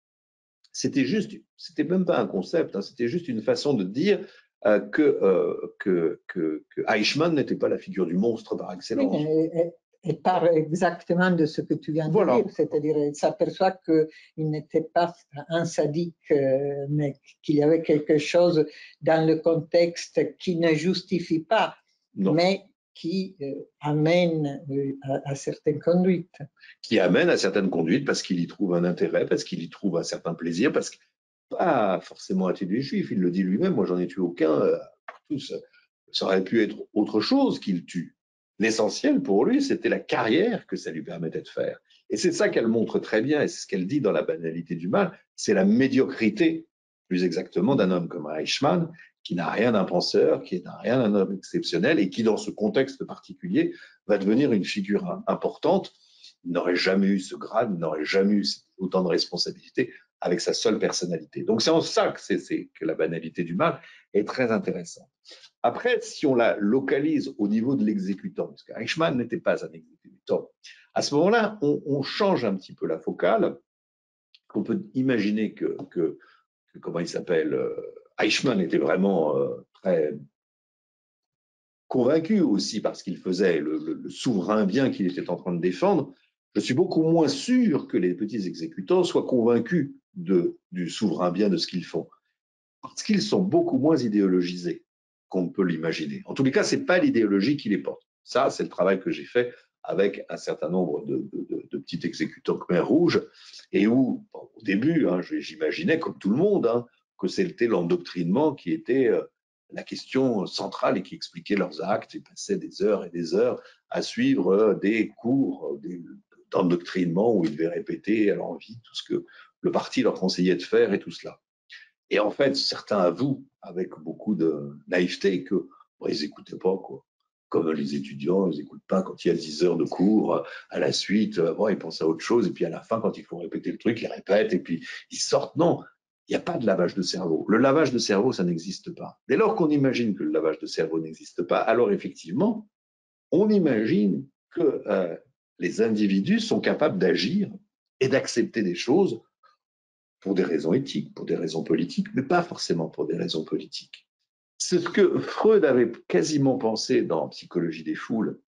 c'était juste, c'était même pas un concept, hein, c'était juste une façon de dire euh, que, euh, que, que, que, Eichmann n'était pas la figure du monstre par excellence. Oui, et, et, part exactement de ce que tu viens de voilà. dire, c'est-à-dire il s'aperçoit qu'il n'était pas un sadique, euh, mais qu'il y avait quelque chose dans le contexte qui ne justifie pas, non. mais qui euh, amène euh, à, à, certaines conduites. Qui amène à certaines conduites parce qu'il y trouve un intérêt, parce qu'il y trouve un certain plaisir, parce que pas forcément à tuer des juifs, il le dit lui-même, moi j'en ai tué aucun, euh, tous, ça aurait pu être autre chose qu'il tue. L'essentiel pour lui, c'était la carrière que ça lui permettait de faire. Et c'est ça qu'elle montre très bien, et c'est ce qu'elle dit dans la banalité du mal, c'est la médiocrité, plus exactement, d'un homme comme Eichmann, qui n'a rien d'un penseur, qui n'a rien d'un homme exceptionnel, et qui, dans ce contexte particulier, va devenir une figure importante. Il n'aurait jamais eu ce grade, il n'aurait jamais eu autant de responsabilités avec sa seule personnalité. Donc c'est en ça que, la banalité du mal est très intéressante. Après, si on la localise au niveau de l'exécutant, parce qu'Eichmann n'était pas un exécutant, à ce moment-là, on, change un petit peu la focale. On peut imaginer que, comment il s'appelle, euh, Eichmann était vraiment euh, très convaincu aussi parce qu'il faisait le souverain bien qu'il était en train de défendre. Je suis beaucoup moins sûr que les petits exécutants soient convaincus de, du souverain bien de ce qu'ils font. Parce qu'ils sont beaucoup moins idéologisés qu'on peut l'imaginer. En tous les cas, ce n'est pas l'idéologie qui les porte. Ça, c'est le travail que j'ai fait avec un certain nombre de, de, de petits exécutants Khmer rouges, et où, au début, hein, j'imaginais, comme tout le monde, hein, que c'était l'endoctrinement qui était euh, la question centrale et qui expliquait leurs actes. Ils passaient des heures et des heures à suivre euh, des cours d'endoctrinement où ils devaient répéter à l'envie tout ce que le parti leur conseillait de faire et tout cela. Et en fait, certains avouent avec beaucoup de naïveté que ils n'écoutaient pas quoi. comme les étudiants, ils n'écoutent pas quand il y a 10 heures de cours, à la suite, bon, ils pensent à autre chose, et puis à la fin, quand il faut répéter le truc, ils répètent, et puis ils sortent. Non, il n'y a pas de lavage de cerveau. Le lavage de cerveau, ça n'existe pas. Dès lors qu'on imagine que le lavage de cerveau n'existe pas, alors effectivement, on imagine que euh, les individus sont capables d'agir et d'accepter des choses pour des raisons éthiques, pour des raisons politiques, mais pas forcément pour des raisons politiques. C'est ce que Freud avait quasiment pensé dans Psychologie des foules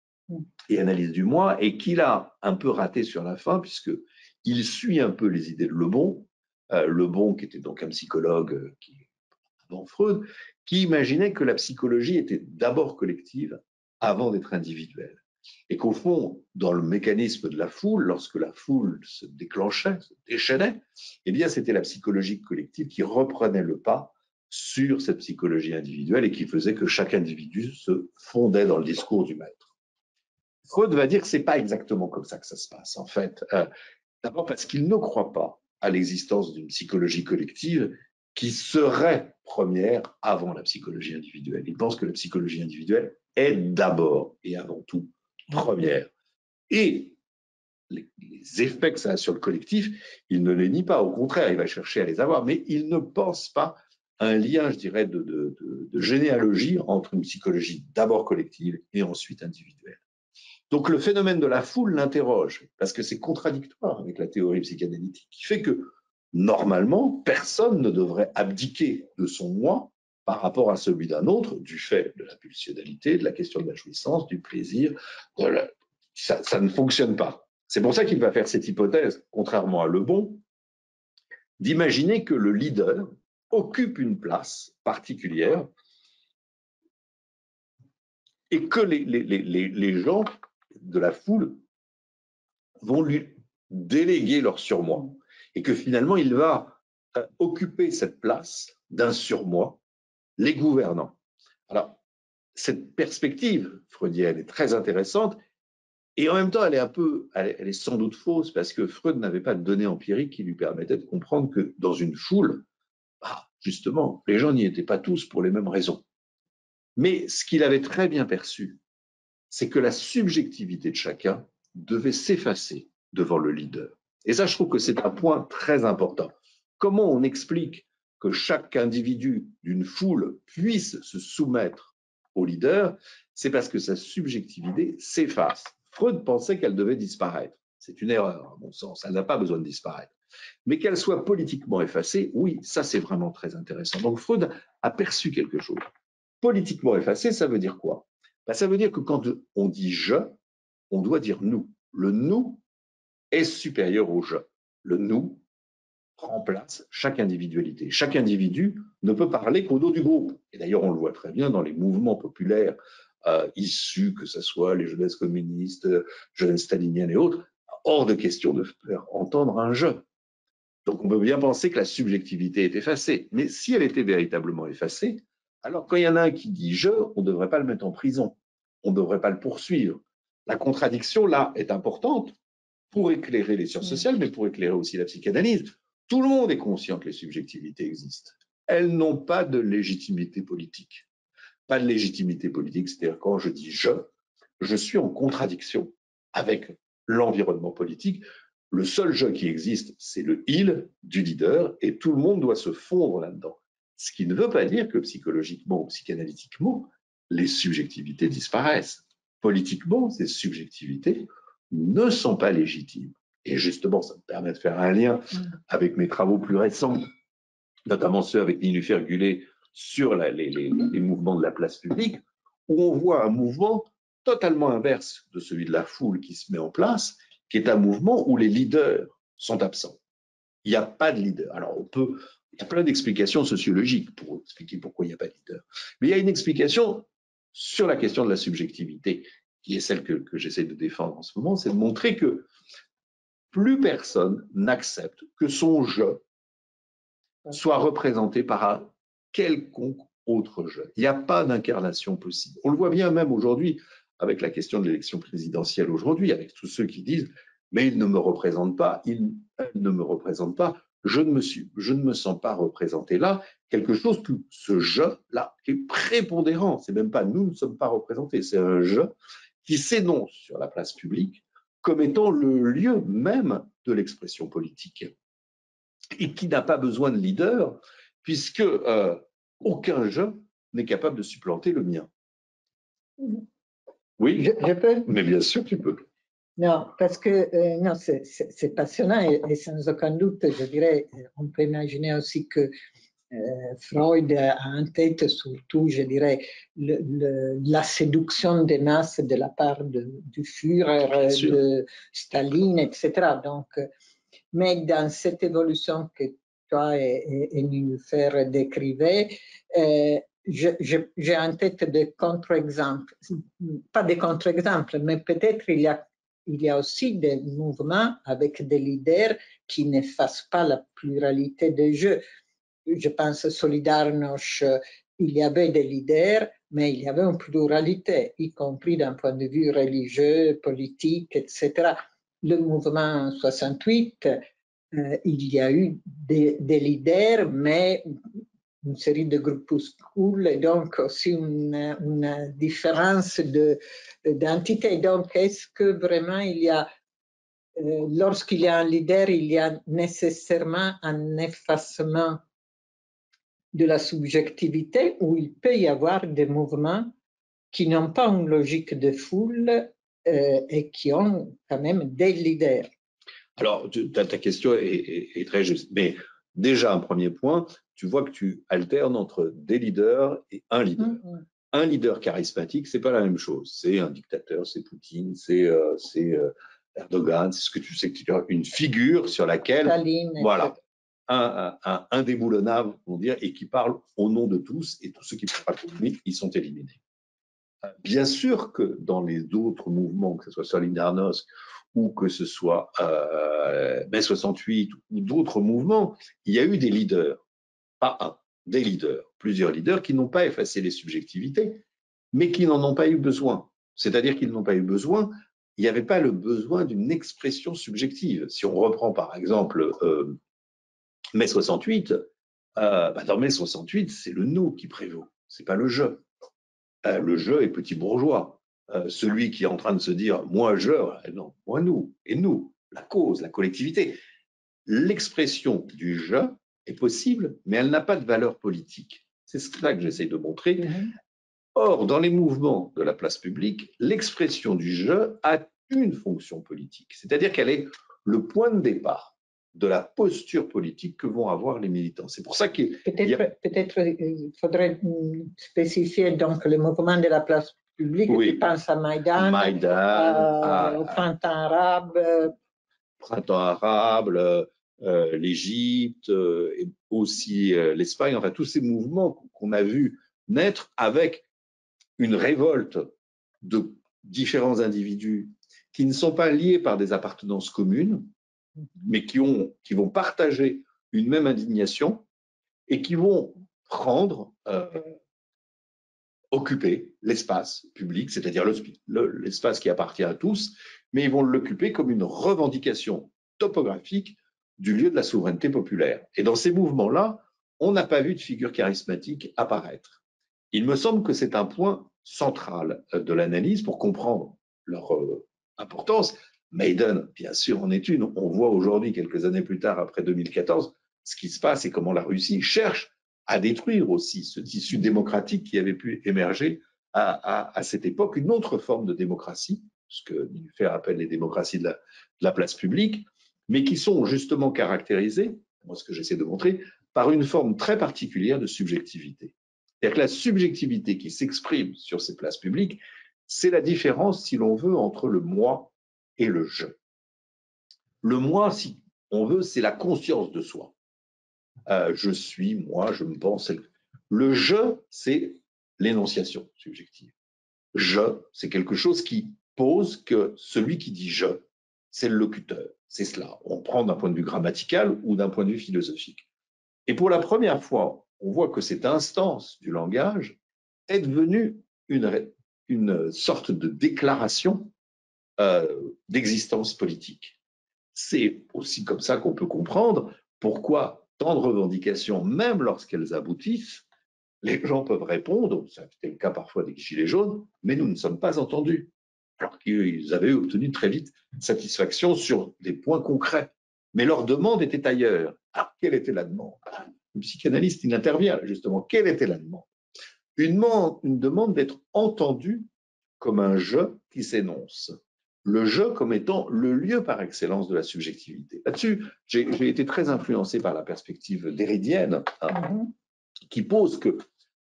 et Analyse du moi, et qu'il a un peu raté sur la fin, puisque il suit un peu les idées de Lebon, euh, Lebon qui était donc un psychologue euh, qui, avant Freud, qui imaginait que la psychologie était d'abord collective avant d'être individuelle. Et qu'au fond, dans le mécanisme de la foule, lorsque la foule se déclenchait, se déchaînait, eh bien, c'était la psychologie collective qui reprenait le pas sur cette psychologie individuelle et qui faisait que chaque individu se fondait dans le discours du maître. Freud va dire que c'est pas exactement comme ça que ça se passe, en fait. Euh, d'abord parce qu'il ne croit pas à l'existence d'une psychologie collective qui serait première avant la psychologie individuelle. Il pense que la psychologie individuelle est d'abord et avant tout première. Et les, effets que ça a sur le collectif, il ne les nie pas, au contraire, il va chercher à les avoir, mais il ne pense pas à un lien, je dirais, de, de généalogie entre une psychologie d'abord collective et ensuite individuelle. Donc le phénomène de la foule l'interroge, parce que c'est contradictoire avec la théorie psychanalytique, qui fait que normalement, personne ne devrait abdiquer de son moi par rapport à celui d'un autre, du fait de la pulsionalité, de la question de la jouissance, du plaisir. Ça, ne fonctionne pas. C'est pour ça qu'il va faire cette hypothèse, contrairement à Le Bon, d'imaginer que le leader occupe une place particulière et que les gens de la foule vont lui déléguer leur surmoi et que finalement il va euh, occuper cette place d'un surmoi les gouvernants. Alors, cette perspective freudienne est très intéressante et en même temps, elle est un peu, elle est sans doute fausse parce que Freud n'avait pas de données empiriques qui lui permettaient de comprendre que dans une foule, bah, justement, les gens n'y étaient pas tous pour les mêmes raisons. Mais ce qu'il avait très bien perçu, c'est que la subjectivité de chacun devait s'effacer devant le leader. Et ça, je trouve que c'est un point très important. Comment on explique que chaque individu d'une foule puisse se soumettre au leader, c'est parce que sa subjectivité s'efface. Freud pensait qu'elle devait disparaître. C'est une erreur, à mon sens. Elle n'a pas besoin de disparaître. Mais qu'elle soit politiquement effacée, oui, ça c'est vraiment très intéressant. Donc Freud a perçu quelque chose. Politiquement effacée, ça veut dire quoi? Ben, Ça veut dire que quand on dit je, on doit dire nous. Le nous est supérieur au je. Le nous remplace chaque individualité. Chaque individu ne peut parler qu'au dos du groupe. Et d'ailleurs, on le voit très bien dans les mouvements populaires euh, issus, que ce soit les jeunesses communistes, jeunesses staliniennes et autres, hors de question de faire entendre un je. Donc on peut bien penser que la subjectivité est effacée. Mais si elle était véritablement effacée, alors quand il y en a un qui dit je, on ne devrait pas le mettre en prison. On ne devrait pas le poursuivre. La contradiction, là, est importante pour éclairer les sciences sociales, mais pour éclairer aussi la psychanalyse. Tout le monde est conscient que les subjectivités existent. Elles n'ont pas de légitimité politique. Pas de légitimité politique, c'est-à-dire quand je dis je, je suis en contradiction avec l'environnement politique. Le seul je qui existe, c'est le il du leader et tout le monde doit se fondre là-dedans. Ce qui ne veut pas dire que psychologiquement ou psychanalytiquement, les subjectivités disparaissent. Politiquement, ces subjectivités ne sont pas légitimes. Et justement, ça me permet de faire un lien mm. avec mes travaux plus récents, notamment ceux avec Ninufer Gullet sur les, mouvements de la place publique, où on voit un mouvement totalement inverse de celui de la foule qui se met en place, qui est un mouvement où les leaders sont absents. Il n'y a pas de leader. Alors, on peut, il y a plein d'explications sociologiques pour expliquer pourquoi il n'y a pas de leader. Mais il y a une explication sur la question de la subjectivité, qui est celle que, que j'essaie de défendre en ce moment, c'est de montrer que plus personne n'accepte que son je soit représenté par un quelconque autre je. Il n'y a pas d'incarnation possible. On le voit bien même aujourd'hui avec la question de l'élection présidentielle aujourd'hui, avec tous ceux qui disent mais il ne me représente pas, il ne me représente pas, je ne me, je sens pas représenté là, quelque chose que ce je-là est prépondérant. C'est même pas nous ne sommes pas représentés, c'est un je qui s'énonce sur la place publique comme étant le lieu même de l'expression politique et qui n'a pas besoin de leader puisque euh, aucun je n'est capable de supplanter le mien. Oui, je, peux? Mais bien sûr, tu peux. Non, parce que euh, non, c'est passionnant et, sans aucun doute, je dirais, on peut imaginer aussi que Freud a en tête surtout, je dirais, la séduction des masses de la part du Führer, de Staline, etc. Donc, mais dans cette évolution que toi et, et, faire décrivait, euh, j'ai en tête des contre-exemples, pas des contre-exemples, mais peut-être il y a il y a aussi des mouvements avec des leaders qui n'effacent pas la pluralité des jeux. Je pense Solidarność, il y avait des leaders, mais il y avait une pluralité, y compris d'un point de vue religieux, politique, etc. Le mouvement 68, euh, il y a eu des, leaders, mais une série de groupuscules et donc aussi une, différence d'identité. Donc, est-ce que vraiment euh, lorsqu'il y a un leader, il y a nécessairement un effacement de la subjectivité ou il peut y avoir des mouvements qui n'ont pas une logique de foule euh, et qui ont quand même des leaders Alors, ta, ta question est, est, très juste. Mais déjà, un premier point, tu vois que tu alternes entre des leaders et un leader. Mm, mm. Un leader charismatique, c'est pas la même chose. C'est un dictateur, c'est Poutine, c'est euh, euh, Erdogan, c'est ce que tu sais que tu as une figure sur laquelle, voilà, un, un, on dire, et qui parle au nom de tous, et tous ceux qui ne parlent pas lui, ils sont éliminés. Euh, bien sûr que dans les autres mouvements, que ce soit Solidarnosc ou que ce soit euh, mai 68 ou d'autres mouvements, il y a eu des leaders pas un, des leaders, plusieurs leaders qui n'ont pas effacé les subjectivités, mais qui n'en ont pas eu besoin. C'est-à-dire qu'ils n'ont pas eu besoin, il n'y avait pas le besoin d'une expression subjective. Si on reprend par exemple euh, mai 68, euh, bah dans mai 68, c'est le nous qui prévaut, c'est pas le je. Euh, le je est petit bourgeois. Euh, celui qui est en train de se dire moi je, non, moi nous, et nous, la cause, la collectivité. L'expression du je est possible, mais elle n'a pas de valeur politique. C'est cela que j'essaie de montrer. Mhm. Or, dans les mouvements de la place publique, l'expression du je a une fonction politique, c'est-à-dire qu'elle est le point de départ de la posture politique que vont avoir les militants. C'est pour ça qu'il peut-être peut-être euh, faudrait spécifier donc le mouvement de la place publique. Oui. Tu penses à Maïdan, Maïdan euh, au printemps arabe. Euh, printemps arabe, euh, l'Égypte et aussi l'Espagne, enfin tous ces mouvements qu'on a vus naître avec une révolte de différents individus qui ne sont pas liés par des appartenances communes, mais qui, ont, qui vont partager une même indignation et qui vont prendre, euh, occuper l'espace public, c'est-à-dire l'espace qui appartient à tous, mais ils vont l'occuper comme une revendication topographique du lieu de la souveraineté populaire. Et dans ces mouvements-là, on n'a pas vu de figure charismatique apparaître. Il me semble que c'est un point central euh, de l'analyse pour comprendre leur euh, importance. Maiden, bien sûr, en est une. On voit aujourd'hui, quelques années plus tard, après 2014, ce qui se passe et comment la Russie cherche à détruire aussi ce tissu démocratique qui avait pu émerger à, cette époque, une autre forme de démocratie, ce que fait appelle les démocraties de la place publique, mais qui sont justement caractérisés, moi ce que j'essaie de montrer, par une forme très particulière de subjectivité. C'est-à-dire que la subjectivité qui s'exprime sur ces places publiques, c'est la différence, si l'on veut, entre le moi et le je. Le moi, si on veut, c'est la conscience de soi. Euh, je suis, moi, je me pense. Le je, c'est l'énonciation subjective. Je, c'est quelque chose qui pose que celui qui dit je, c'est le locuteur. C'est cela. On prend d'un point de vue grammatical ou d'un point de vue philosophique. Et pour la première fois, on voit que cette instance du langage est devenue une, une sorte de déclaration euh, d'existence politique. C'est aussi comme ça qu'on peut comprendre pourquoi tant de revendications, même lorsqu'elles aboutissent, les gens peuvent répondre, c'était le cas parfois des Gilets jaunes, mais nous ne sommes pas entendus. Alors qu'ils avaient obtenu très vite satisfaction sur des points concrets. Mais leur demande était ailleurs. Alors, quelle était la demande? Le psychanalyste, il intervient justement. Quelle était la demande? Une, une demande d'être entendu comme un je qui s'énonce. Le je comme étant le lieu par excellence de la subjectivité. Là-dessus, j'ai été très influencé par la perspective déridienne, hein, mm-hmm. qui pose que,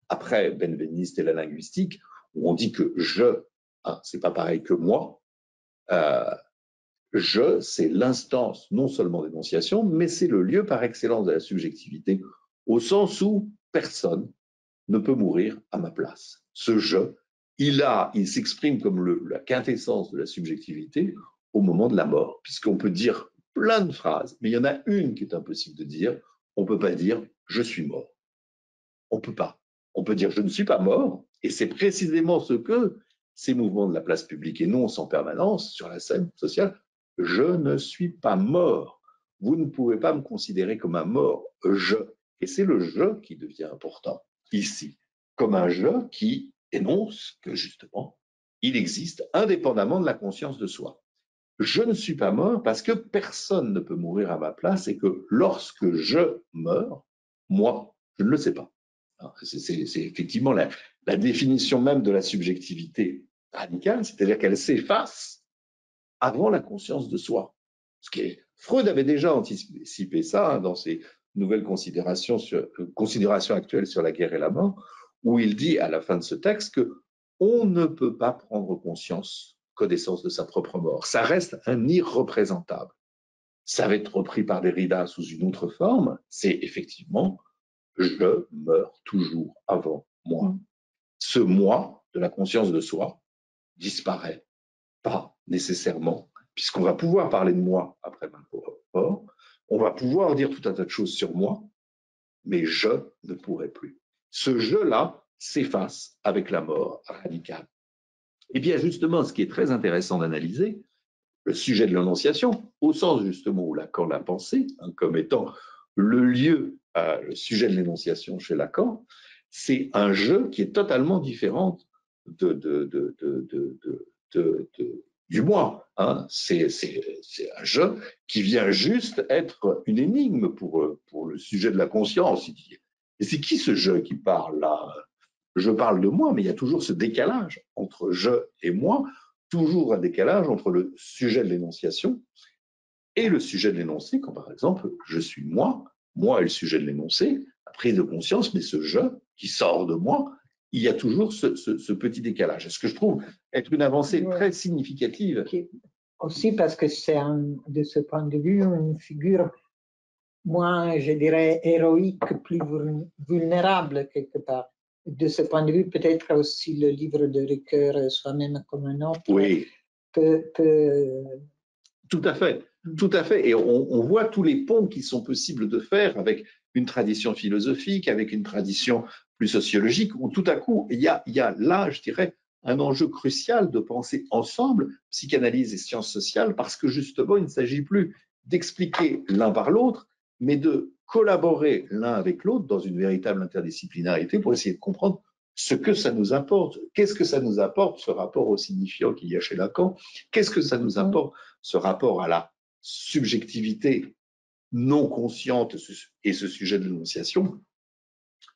après Benveniste et la linguistique, où on dit que je, hein, c'est pas pareil que moi, euh, je, c'est l'instance non seulement d'énonciation, mais c'est le lieu par excellence de la subjectivité, au sens où personne ne peut mourir à ma place. Ce je, il a, il s'exprime comme la quintessence de la subjectivité au moment de la mort, puisqu'on peut dire plein de phrases, mais il y en a une qui est impossible de dire. On peut pas dire je suis mort. On peut pas. On peut dire je ne suis pas mort, et c'est précisément ce que ces mouvements de la place publique énoncent en permanence sur la scène sociale. Je ne suis pas mort. Vous ne pouvez pas me considérer comme un mort. Je. Et c'est le je qui devient important ici, comme un je qui énonce que justement, il existe indépendamment de la conscience de soi. Je ne suis pas mort parce que personne ne peut mourir à ma place et que lorsque je meurs, moi, je ne le sais pas. C'est effectivement la, définition même de la subjectivité radicale, c'est-à-dire qu'elle s'efface avant la conscience de soi. Ce Freud avait déjà anticipé ça hein, dans ses nouvelles euh, considérations actuelles sur la guerre et la mort, où il dit à la fin de ce texte que on ne peut pas prendre conscience, connaissance de sa propre mort. Ça reste un irreprésentable. Ça va être repris par Derrida sous une autre forme. C'est effectivement je meurs toujours avant moi. Ce moi de la conscience de soi disparaît pas nécessairement, puisqu'on va pouvoir parler de moi après ma mort, on va pouvoir dire tout un tas de choses sur moi, mais je ne pourrai plus ce jeu-là s'efface avec la mort radicale. Et bien justement, ce qui est très intéressant d'analyser, le sujet de l'annonciation, au sens justement où Lacan l'a pensé, hein, comme étant le lieu, euh, le sujet de l'énonciation chez Lacan, c'est un jeu qui est totalement différent de, du moi. Hein. C'est un jeu qui vient juste être une énigme pour, pour le sujet de la conscience. Et c'est qui ce je qui parle là? Je parle de moi, mais il y a toujours ce décalage entre je et moi, toujours un décalage entre le sujet de l'énonciation et le sujet de l'énoncé, quand par exemple je suis moi, moi est le sujet de l'énoncé, la prise de conscience, mais ce je qui sort de moi, il y a toujours ce, petit décalage. Ce que je trouve être une avancée très significative? Aussi parce que c'est de ce point de vue une figure moins, je dirais, héroïque, plus vulnérable quelque part. De ce point de vue, peut-être aussi le livre de Ricoeur, Soi-même comme un autre, oui. peut, Tout à fait, mm. tout à fait. Et on, voit tous les ponts qui sont possibles de faire avec une tradition philosophique, avec une tradition plus sociologique, où tout à coup, il y a, il y a là, je dirais, un enjeu crucial de penser ensemble psychanalyse et sciences sociales, parce que justement, il ne s'agit plus d'expliquer l'un par l'autre, mais de collaborer l'un avec l'autre dans une véritable interdisciplinarité pour essayer de comprendre ce que ça nous apporte. Qu'est-ce que ça nous apporte, ce rapport au signifiant qu'il y a chez Lacan? Qu'est-ce que ça nous apporte, ce rapport à la subjectivité non consciente et ce sujet de l'énonciation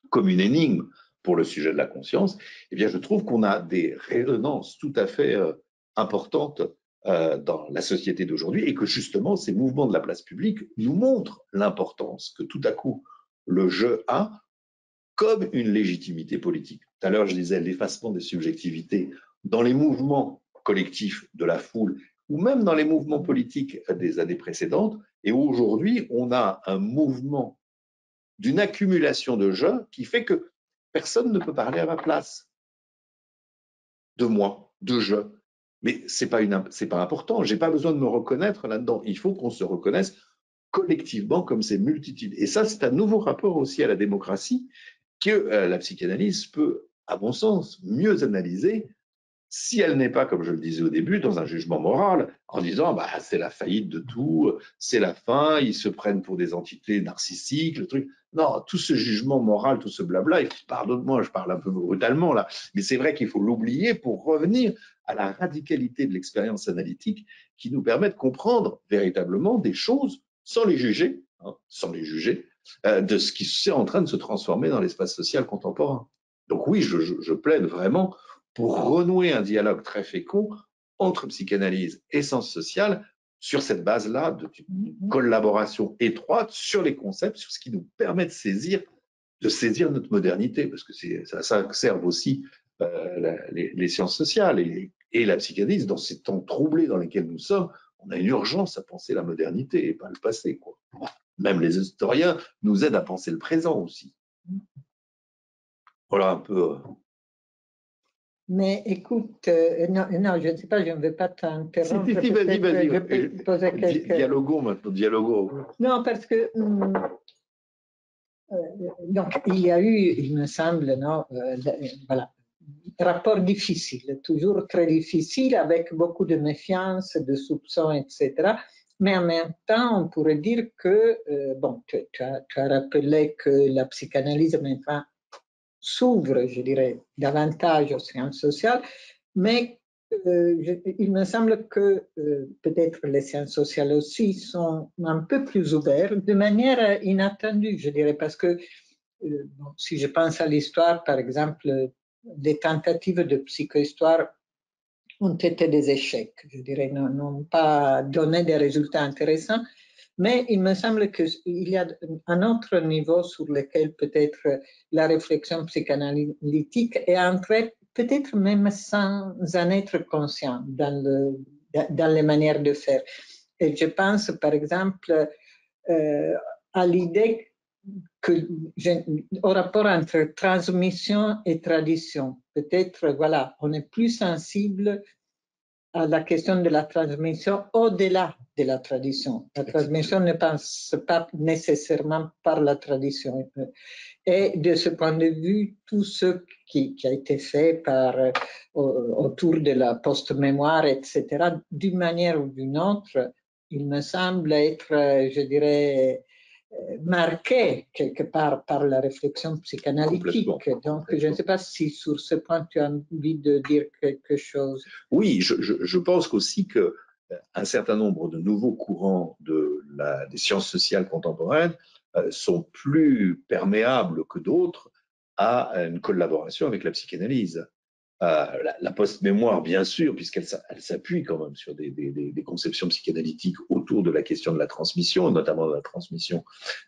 comme une énigme pour le sujet de la conscience? Eh bien, je trouve qu'on a des résonances tout à fait euh, importantes euh, dans la société d'aujourd'hui et que justement ces mouvements de la place publique nous montrent l'importance que tout à coup le jeu a comme une légitimité politique. Tout à l'heure, je disais l'effacement des subjectivités dans les mouvements collectifs de la foule ou même dans les mouvements politiques des années précédentes. Et aujourd'hui, on a un mouvement d'une accumulation de jeux qui fait que personne ne peut parler à ma place de moi, de je. Mais une, c'est pas important. J'ai pas besoin de me reconnaître là-dedans. Il faut qu'on se reconnaisse collectivement comme ces multitudes. Et ça, c'est un nouveau rapport aussi à la démocratie que euh, la psychanalyse peut, à mon sens, mieux analyser si elle n'est pas, comme je le disais au début, dans un jugement moral, en disant bah, c'est la faillite de tout, c'est la fin, ils se prennent pour des entités narcissiques, le truc. Non, tout ce jugement moral, tout ce blabla, pardonne-moi, je parle un peu brutalement là, mais c'est vrai qu'il faut l'oublier pour revenir à la radicalité de l'expérience analytique qui nous permet de comprendre véritablement des choses sans les juger, hein, sans les juger, euh, de ce qui est en train de se transformer dans l'espace social contemporain. Donc oui, je, je, je plaide vraiment pour renouer un dialogue très fécond entre psychanalyse et sciences sociales sur cette base-là de mm-hmm. collaboration étroite sur les concepts, sur ce qui nous permet de saisir, de saisir notre modernité, parce que ça, ça sert aussi euh, les, sciences sociales et, et, la psychanalyse dans ces temps troublés dans lesquels nous sommes. On a une urgence à penser la modernité et pas le passé. Quoi. Même les historiens nous aident à penser le présent aussi. Voilà un peu. Euh, mais écoute, euh, non, non, je ne sais pas, je ne vais pas t'interrompre. Si, si, vas-y, vas-y. Quelques... Dialoguons maintenant, dialoguons. Non, parce que hum, euh, donc il y a eu, il me semble, non, euh, voilà, rapport difficile, toujours très difficile, avec beaucoup de méfiance, de soupçons, etc. Mais en même temps, on pourrait dire que, euh, bon, tu, tu, as, tu, as, rappelé que la psychanalyse maintenant s'ouvre, je dirais, davantage aux sciences sociales, mais euh, il me semble que euh, peut-être les sciences sociales aussi sont un peu plus ouvertes, de manière inattendue, je dirais, parce que euh, si je pense à l'histoire, par exemple, les tentatives de psychohistoire ont été des échecs, je dirais, n'ont pas donné des résultats intéressants. Mais il me semble qu'il y a un autre niveau sur lequel peut-être la réflexion psychanalytique est entrée, peut-être même sans en être conscient dans, le, dans les manières de faire. Et je pense, par exemple, euh, à l'idée que, au rapport entre transmission et tradition. Peut-être, voilà, on est plus sensible à la question de la transmission au-delà de la tradition. La transmission ne passe pas nécessairement par la tradition. Et de ce point de vue, tout ce qui, qui a été fait par, euh, autour de la post-mémoire, etc., d'une manière ou d'une autre, il me semble être, je dirais, marqué quelque part par la réflexion psychanalytique. Donc, je ne sais pas si sur ce point tu as envie de dire quelque chose. Oui, je, je, je pense aussi que euh, un certain nombre de nouveaux courants de la, des sciences sociales contemporaines euh, sont plus perméables que d'autres à une collaboration avec la psychanalyse. Euh, la, post-mémoire, bien sûr, puisqu'elle elle s'appuie quand même sur des, conceptions psychanalytiques autour de la question de la transmission, notamment de la transmission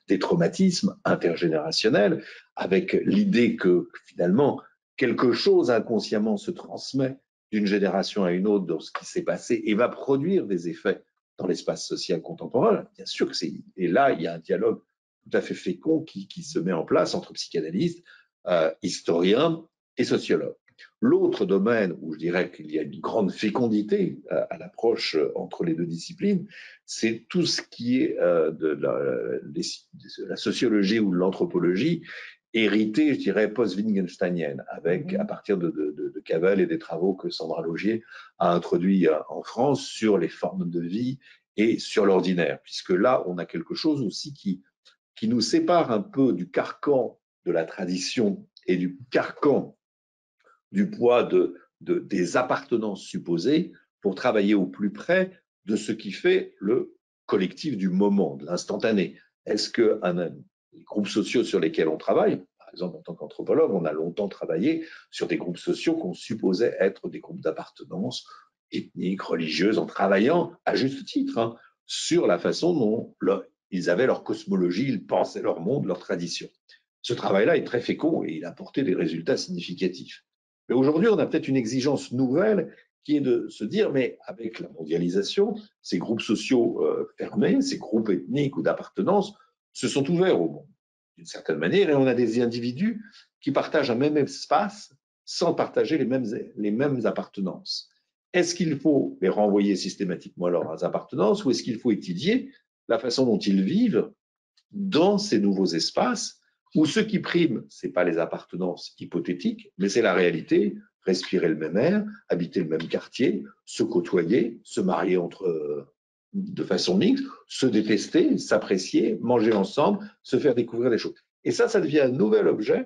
des traumatismes intergénérationnels, avec l'idée que finalement quelque chose inconsciemment se transmet d'une génération à une autre dans ce qui s'est passé et va produire des effets dans l'espace social contemporain. Bien sûr que c'est et là il y a un dialogue tout à fait fécond qui, qui se met en place entre psychanalystes, euh, historiens et sociologues. L'autre domaine où je dirais qu'il y a une grande fécondité à, à l'approche euh, entre les deux disciplines, c'est tout ce qui est euh, de, la, de, la, sociologie ou de l'anthropologie héritée, je dirais, post-Wittgensteinienne, avec, mmh. à partir de, de, de, Cavell et des travaux que Sandra Logier a introduits euh, en France sur les formes de vie et sur l'ordinaire, puisque là, on a quelque chose aussi qui, qui nous sépare un peu du carcan de la tradition et du carcan du poids de, de, des appartenances supposées pour travailler au plus près de ce qui fait le collectif du moment, de l'instantané. Est-ce que un, les groupes sociaux sur lesquels on travaille, par exemple en tant qu'anthropologue, on a longtemps travaillé sur des groupes sociaux qu'on supposait être des groupes d'appartenance ethniques, religieuses, en travaillant à juste titre hein, sur la façon dont ils avaient leur cosmologie, ils pensaient leur monde, leur tradition. Ce travail-là est très fécond et il a porté des résultats significatifs. Mais aujourd'hui, on a peut-être une exigence nouvelle qui est de se dire, mais avec la mondialisation, ces groupes sociaux euh, fermés, ces groupes ethniques ou d'appartenance, se sont ouverts au monde d'une certaine manière, et on a des individus qui partagent un même espace sans partager les mêmes, les mêmes appartenances. Est-ce qu'il faut les renvoyer systématiquement à leurs appartenances ou est-ce qu'il faut étudier la façon dont ils vivent dans ces nouveaux espaces où ce qui prime, c'est pas les appartenances hypothétiques, mais c'est la réalité respirer le même air, habiter le même quartier, se côtoyer, se marier entre de façon mixte, se détester, s'apprécier, manger ensemble, se faire découvrir des choses. Et ça, ça devient un nouvel objet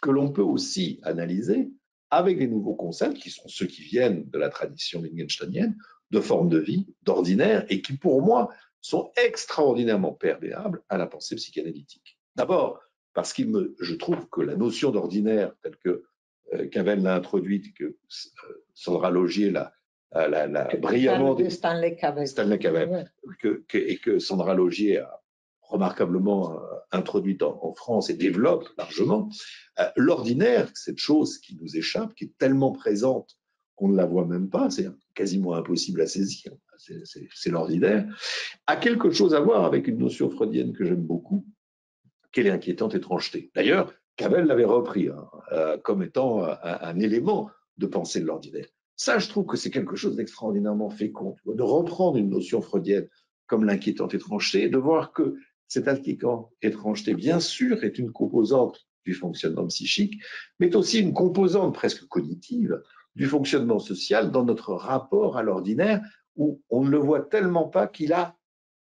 que l'on peut aussi analyser avec des nouveaux concepts qui sont ceux qui viennent de la tradition wittgensteinienne, de forme de vie, d'ordinaire, et qui pour moi sont extraordinairement perméables à la pensée psychanalytique. D'abord, parce que je trouve que la notion d'ordinaire, telle que euh, Cavell l'a introduite, que euh, Sandra Logier l'a brillamment dit, Stanley Cavell, Stanley Cavell. Que, et que Sandra Logier a remarquablement euh, introduite en, France et développe largement, l'ordinaire, cette chose qui nous échappe, qui est tellement présente qu'on ne la voit même pas, c'est quasiment impossible à saisir, c'est l'ordinaire, a quelque chose à voir avec une notion freudienne que j'aime beaucoup, quelle inquiétante étrangeté. D'ailleurs, Cavell l'avait repris hein, euh, comme étant un, élément de pensée de l'ordinaire. Ça, je trouve que c'est quelque chose d'extraordinairement fécond, de reprendre une notion freudienne comme l'inquiétante étrangeté, de voir que cette inquiétante étrangeté, bien sûr, est une composante du fonctionnement psychique, mais aussi une composante presque cognitive du fonctionnement social dans notre rapport à l'ordinaire, où on ne le voit tellement pas qu'il a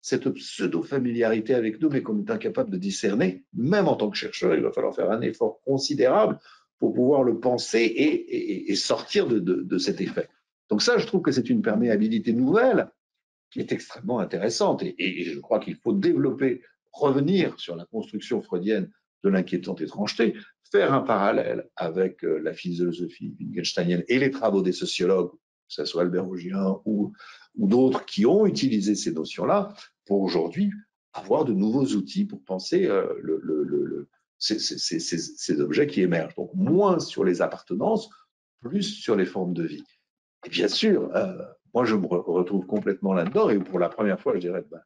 cette pseudo-familiarité avec nous, mais qu'on est incapable de discerner, même en tant que chercheur, il va falloir faire un effort considérable pour pouvoir le penser et, sortir de, cet effet. Donc ça, je trouve que c'est une perméabilité nouvelle qui est extrêmement intéressante. Et, je crois qu'il faut développer, revenir sur la construction freudienne de l'inquiétante étrangeté, faire un parallèle avec euh, la philosophie wittgensteinienne et les travaux des sociologues, que ce soit Albert Augien ou, ou d'autres qui ont utilisé ces notions-là, pour aujourd'hui avoir de nouveaux outils pour penser euh, ces, objets qui émergent. Donc moins sur les appartenances, plus sur les formes de vie. Et bien sûr, euh, moi je me retrouve complètement là-dedans et pour la première fois, je dirais, de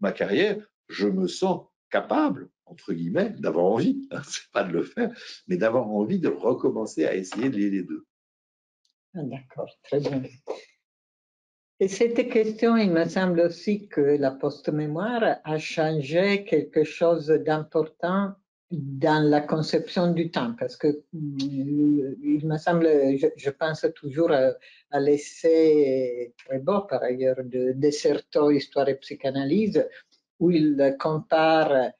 ma, carrière, je me sens capable, entre guillemets, d'avoir envie, hein, c'est pas de le faire, mais d'avoir envie de recommencer à essayer de lier les deux. D'accord, très bien. Et cette question, il me semble aussi que la post-mémoire a changé quelque chose d'important dans la conception du temps, parce que euh, il me semble, je, pense toujours à, l'essai très beau par ailleurs de Deserto, Histoire et Psychanalyse, où il compare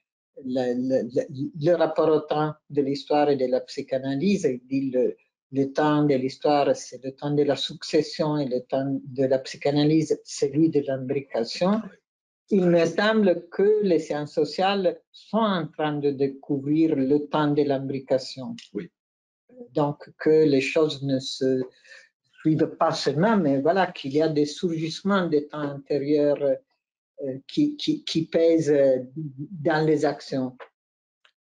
le, rapport au temps de l'histoire et de la psychanalyse, il dit le temps de l'histoire, c'est le temps de la succession et le temps de la psychanalyse, c'est celui de l'imbrication. Il me semble que les sciences sociales sont en train de découvrir le temps de l'imbrication. Oui. Donc, que les choses ne se suivent pas seulement, mais voilà, qu'il y a des surgissements des temps intérieurs euh, qui, qui, qui pèsent dans les actions.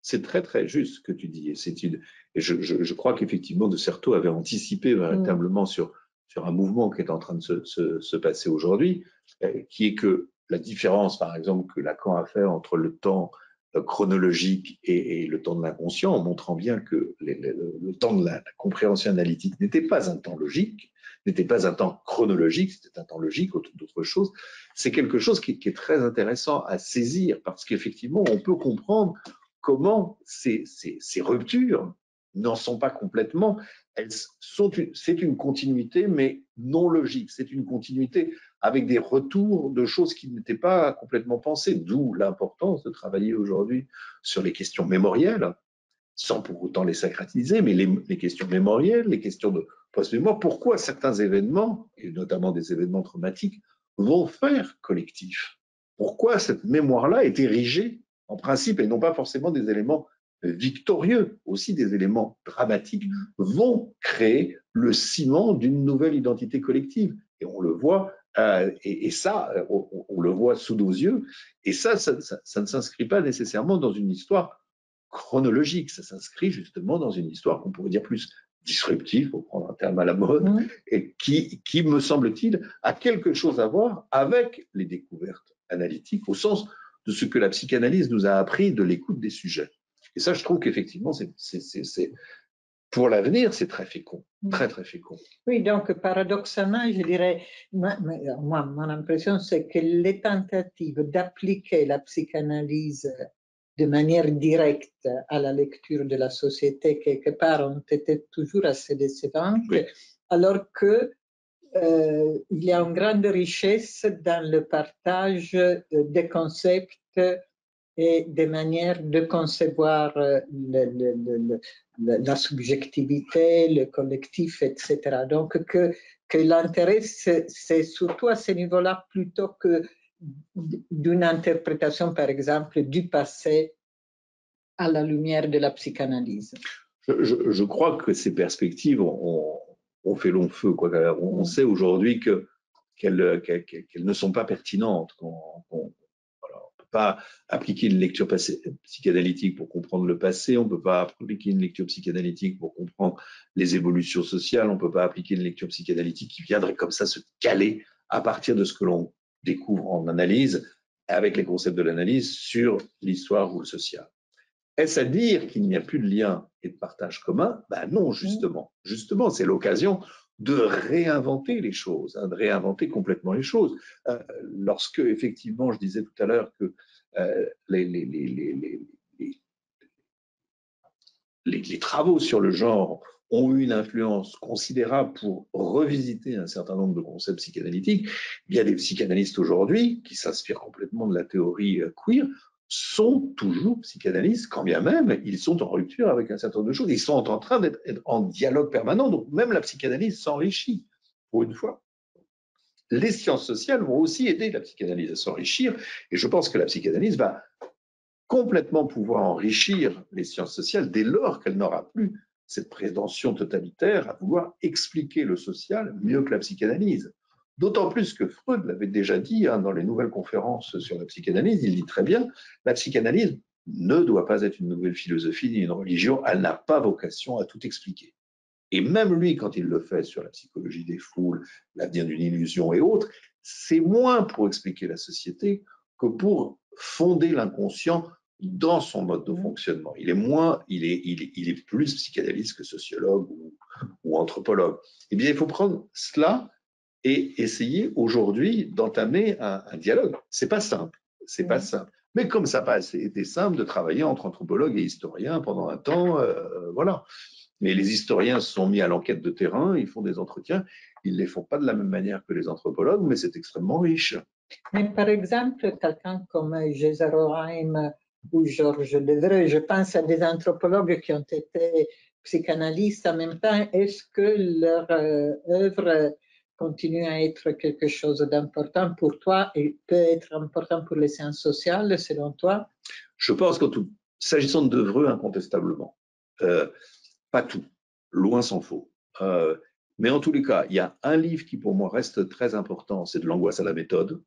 C'est très, très juste ce que tu dis. C'est une, et je, je, je crois qu'effectivement, De Certeau avait anticipé véritablement mm. sur, sur un mouvement qui est en train de se, se, se passer aujourd'hui, euh, qui est que la différence, par exemple, que Lacan a fait entre le temps euh, chronologique et, et, le temps de l'inconscient, en montrant bien que le, temps de la, compréhension analytique n'était pas un temps logique, n'était pas un temps chronologique, c'était un temps logique, d'autres choses. C'est quelque chose qui, qui, est très intéressant à saisir parce qu'effectivement, on peut comprendre comment ces, ces, ces ruptures n'en sont pas complètement. Elles sont, c'est une continuité, mais non logique. C'est une continuité avec des retours de choses qui n'étaient pas complètement pensées. D'où l'importance de travailler aujourd'hui sur les questions mémorielles, sans pour autant les sacratiser, mais les, les questions mémorielles, les questions de post-mémoire. Pourquoi certains événements, et notamment des événements traumatiques, vont faire collectif? Pourquoi cette mémoire-là est érigée en principe et non pas forcément des éléments victorieux, aussi des éléments dramatiques, vont créer le ciment d'une nouvelle identité collective. Et on le voit, euh, et, ça, on, le voit sous nos yeux, et ça, ça, ne s'inscrit pas nécessairement dans une histoire chronologique, ça s'inscrit justement dans une histoire qu'on pourrait dire plus disruptive, pour prendre un terme à la mode, mmh. et qui, qui me semble-t-il, a quelque chose à voir avec les découvertes analytiques, au sens de ce que la psychanalyse nous a appris de l'écoute des sujets. Et ça, je trouve qu'effectivement, c'est pour l'avenir, c'est très fécond, mm. très très fécond. Oui, donc paradoxalement, je dirais, moi, mon impression, c'est que les tentatives d'appliquer la psychanalyse de manière directe à la lecture de la société, quelque part, ont été toujours assez décevantes, alors que euh, il y a une grande richesse dans le partage euh, des concepts et des manières de concevoir euh, la subjectivité, le collectif, etc. Donc, que, que l'intérêt, c'est surtout à ce niveau-là plutôt que d'une interprétation, par exemple, du passé à la lumière de la psychanalyse. Je, crois que ces perspectives ont, fait long feu. On, sait aujourd'hui qu'elles ne sont pas pertinentes. Pas appliquer une lecture psychanalytique pour comprendre le passé, on ne peut pas appliquer une lecture psychanalytique pour comprendre les évolutions sociales, on ne peut pas appliquer une lecture psychanalytique qui viendrait comme ça se caler à partir de ce que l'on découvre en analyse, avec les concepts de l'analyse, sur l'histoire ou le social. Est-ce à dire qu'il n'y a plus de lien et de partage commun? Ben non, justement. Justement, c'est l'occasion de réinventer les choses, hein, de réinventer complètement les choses. Euh, lorsque, effectivement, je disais tout à l'heure que euh, les, travaux sur le genre ont eu une influence considérable pour revisiter un certain nombre de concepts psychanalytiques, il y a des psychanalystes aujourd'hui qui s'inspirent complètement de la théorie euh, queer sont toujours psychanalystes, quand bien même ils sont en rupture avec un certain nombre de choses. Ils sont en train d'être en dialogue permanent, donc même la psychanalyse s'enrichit, pour une fois. Les sciences sociales vont aussi aider la psychanalyse à s'enrichir, et je pense que la psychanalyse va complètement pouvoir enrichir les sciences sociales dès lors qu'elle n'aura plus cette prétention totalitaire à vouloir expliquer le social mieux que la psychanalyse. D'autant plus que Freud l'avait déjà dit hein, dans les nouvelles conférences sur la psychanalyse, il dit très bien, la psychanalyse ne doit pas être une nouvelle philosophie ni une religion, elle n'a pas vocation à tout expliquer. Et même lui, quand il le fait sur la psychologie des foules, l'avenir d'une illusion et autres, c'est moins pour expliquer la société que pour fonder l'inconscient dans son mode de fonctionnement. Il est moins, il est, il est, plus psychanalyste que sociologue ou, ou anthropologue. Eh bien, il faut prendre cela et essayer aujourd'hui d'entamer un, dialogue. C'est pas simple, c'est pas simple. Mais comme ça n'a pas été simple de travailler entre anthropologues et historiens pendant un temps, euh, voilà. Mais les historiens se sont mis à l'enquête de terrain, ils font des entretiens, ils ne les font pas de la même manière que les anthropologues, mais c'est extrêmement riche. Mais par exemple, quelqu'un comme Gézaro Haim ou Georges Devreux, je pense à des anthropologues qui ont été psychanalystes en même temps. Est-ce que leur euh, œuvre continue à être quelque chose d'important pour toi et peut être important pour les sciences sociales, selon toi? Je pense qu'en tout, s'agissant de Devreux, incontestablement, euh, pas tout, loin s'en faut. Euh, mais en tous les cas, il y a un livre qui pour moi reste très important, c'est de l'angoisse à la méthode,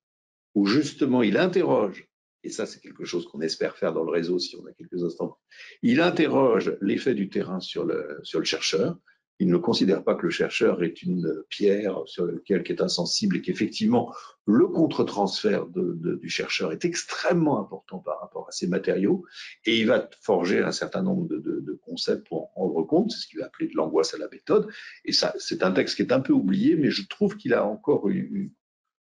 où justement il interroge, et ça c'est quelque chose qu'on espère faire dans le réseau si on a quelques instants, il interroge l'effet du terrain sur le, sur le chercheur, il ne considère pas que le chercheur est une pierre sur laquelle qui est insensible et qu'effectivement le contre-transfert du chercheur est extrêmement important par rapport à ces matériaux et il va forger un certain nombre de, concepts pour en rendre compte, c'est ce qu'il a appelé de l'angoisse à la méthode. Et ça c'est un texte qui est un peu oublié mais je trouve qu'il a encore eu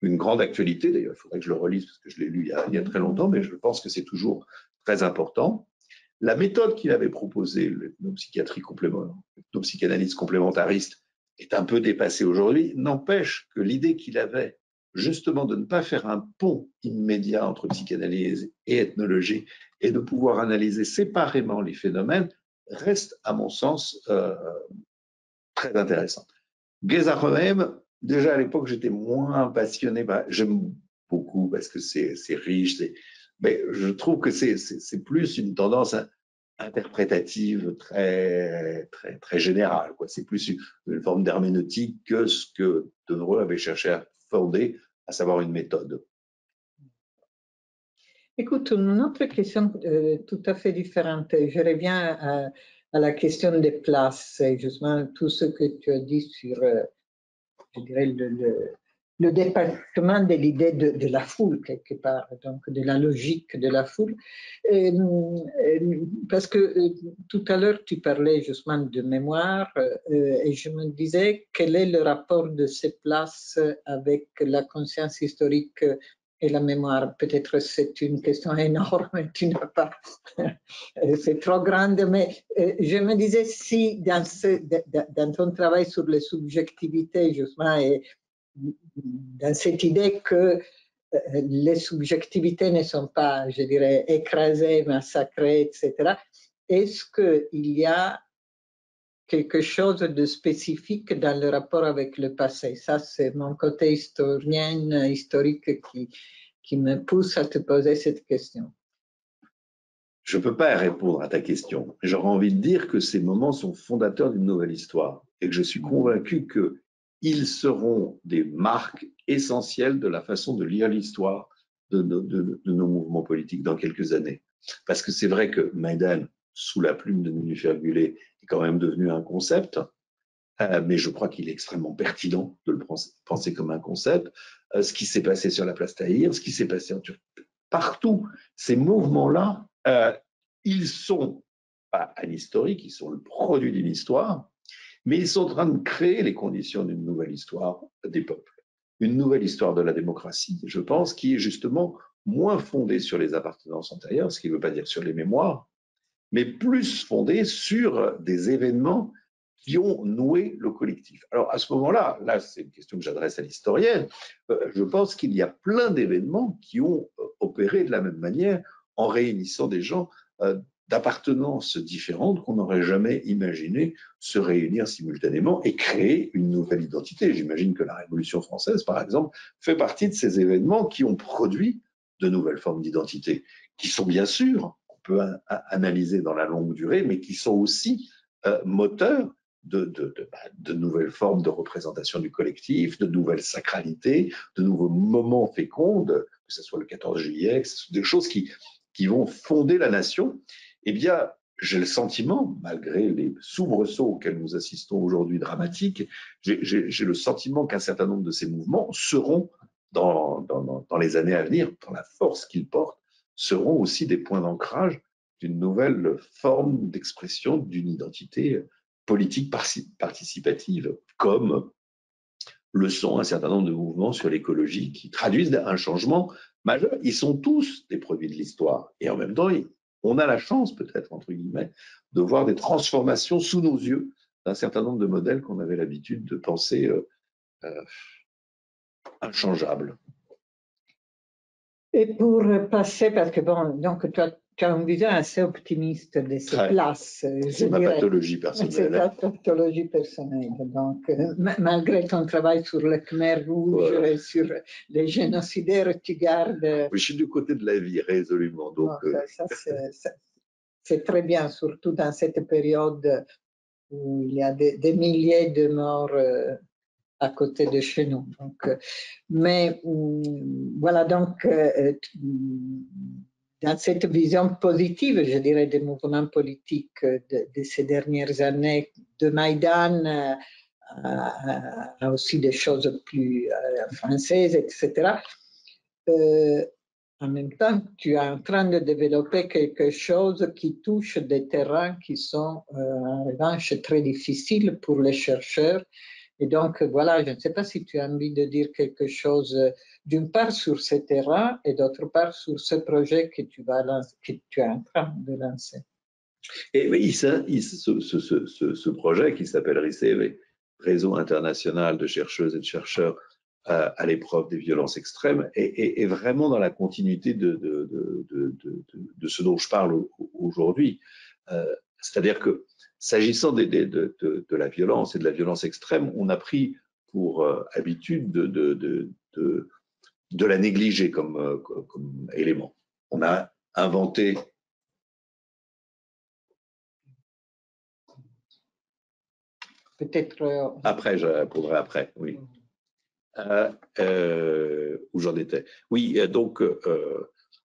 une grande actualité, d'ailleurs il faudrait que je le relise parce que je l'ai lu il y a très longtemps mais je pense que c'est toujours très important. La méthode qu'il avait proposée, psychiatrie complémentaire, psychanalyse complémentariste, est un peu dépassée aujourd'hui, n'empêche que l'idée qu'il avait justement de ne pas faire un pont immédiat entre psychanalyse et ethnologie et de pouvoir analyser séparément les phénomènes reste, à mon sens, euh, très intéressant. Gezaroem, déjà à l'époque, j'étais moins passionné. J'aime beaucoup parce que c'est riche, mais je trouve que c'est plus une tendance interprétative très, très, très générale. C'est plus une, forme d'herméneutique que ce que Devreux avait cherché à fonder, à savoir une méthode. Écoute, une autre question euh, tout à fait différente. Je reviens à, la question des places, justement tout ce que tu as dit sur, euh, je dirais, le département de l'idée de, la foule, quelque part, donc de la logique de la foule. Euh, parce que euh, tout à l'heure, tu parlais justement de mémoire euh, et je me disais quel est le rapport de ces places avec la conscience historique et la mémoire? Peut-être c'est une question énorme, tu n'as pas, c'est trop grande, mais euh, je me disais si dans, dans ton travail sur les subjectivités, justement, et dans cette idée que euh, les subjectivités ne sont pas, je dirais, écrasées, massacrées, etc., est-ce qu'il y a quelque chose de spécifique dans le rapport avec le passé? Ça, c'est mon côté historien, historique qui, qui me pousse à te poser cette question. Je ne peux pas répondre à ta question. J'aurais envie de dire que ces moments sont fondateurs d'une nouvelle histoire et que je suis convaincu qu'ils seront des marques essentielles de la façon de lire l'histoire de, nos mouvements politiques dans quelques années. Parce que c'est vrai que Maïdan, sous la plume de Nunu Fergulé, est quand même devenu un concept, euh, mais je crois qu'il est extrêmement pertinent de le penser comme un concept. Euh, ce qui s'est passé sur la place Tahir, ce qui s'est passé en Turquie, partout, ces mouvements-là, euh, ils sont pas un historique, ils sont le produit d'une histoire, mais ils sont en train de créer les conditions d'une nouvelle histoire des peuples, une nouvelle histoire de la démocratie, je pense, qui est justement moins fondée sur les appartenances antérieures, ce qui ne veut pas dire sur les mémoires, mais plus fondée sur des événements qui ont noué le collectif. Alors à ce moment-là, là, c'est une question que j'adresse à l'historienne, euh, je pense qu'il y a plein d'événements qui ont euh, opéré de la même manière en réunissant des gens euh, d'appartenances différentes qu'on n'aurait jamais imaginé se réunir simultanément et créer une nouvelle identité. J'imagine que la Révolution française, par exemple, fait partie de ces événements qui ont produit de nouvelles formes d'identité, qui sont bien sûr peut analyser dans la longue durée, mais qui sont aussi euh, moteurs de, bah, de, nouvelles formes de représentation du collectif, de nouvelles sacralités, de nouveaux moments féconds, que ce soit le 14 juillet, des choses qui, qui vont fonder la nation. Eh bien, j'ai le sentiment, malgré les soubresauts auxquels nous assistons aujourd'hui dramatiques, j'ai le sentiment qu'un certain nombre de ces mouvements seront, dans, les années à venir, dans la force qu'ils portent, seront aussi des points d'ancrage d'une nouvelle forme d'expression d'une identité politique participative, comme le sont un certain nombre de mouvements sur l'écologie qui traduisent un changement majeur. Ils sont tous des produits de l'histoire. Et en même temps, on a la chance, peut-être, entre guillemets, de voir des transformations sous nos yeux d'un certain nombre de modèles qu'on avait l'habitude de penser euh, euh, inchangeables. Et pour passer, parce que bon, donc toi, tu as une vision assez optimiste de ces places. C'est ma pathologie personnelle. C'est ta pathologie personnelle. Donc, euh, malgré ton travail sur le Khmer rouge et sur les génocidaires, tu gardes. Je suis du côté de la vie, résolument. Donc, euh, c'est très bien, surtout dans cette période où il y a des, milliers de morts euh, à côté de chez nous. Donc, mais mm, voilà, donc, euh, dans cette vision positive, je dirais, des mouvements politiques de, ces dernières années, de Maïdan à, aussi des choses plus françaises, etc. en même temps, tu es en train de développer quelque chose qui touche des terrains qui sont en revanche très difficiles pour les chercheurs et donc, voilà, je ne sais pas si tu as envie de dire quelque chose euh, d'une part sur ce terrain et d'autre part sur ce projet que tu, vas es en train de lancer. Et oui, ce, ce, projet qui s'appelle RICEV, Réseau international de chercheuses et de chercheurs euh, à l'épreuve des violences extrêmes, est, vraiment dans la continuité de, ce dont je parle aujourd'hui. Euh, C'est-à-dire que S'agissant de, la violence et de la violence extrême, on a pris pour euh, habitude de, la négliger comme, euh, comme élément. On a inventé Peut-être. Euh, après, je répondrai après, oui. où j'en étais. Oui, donc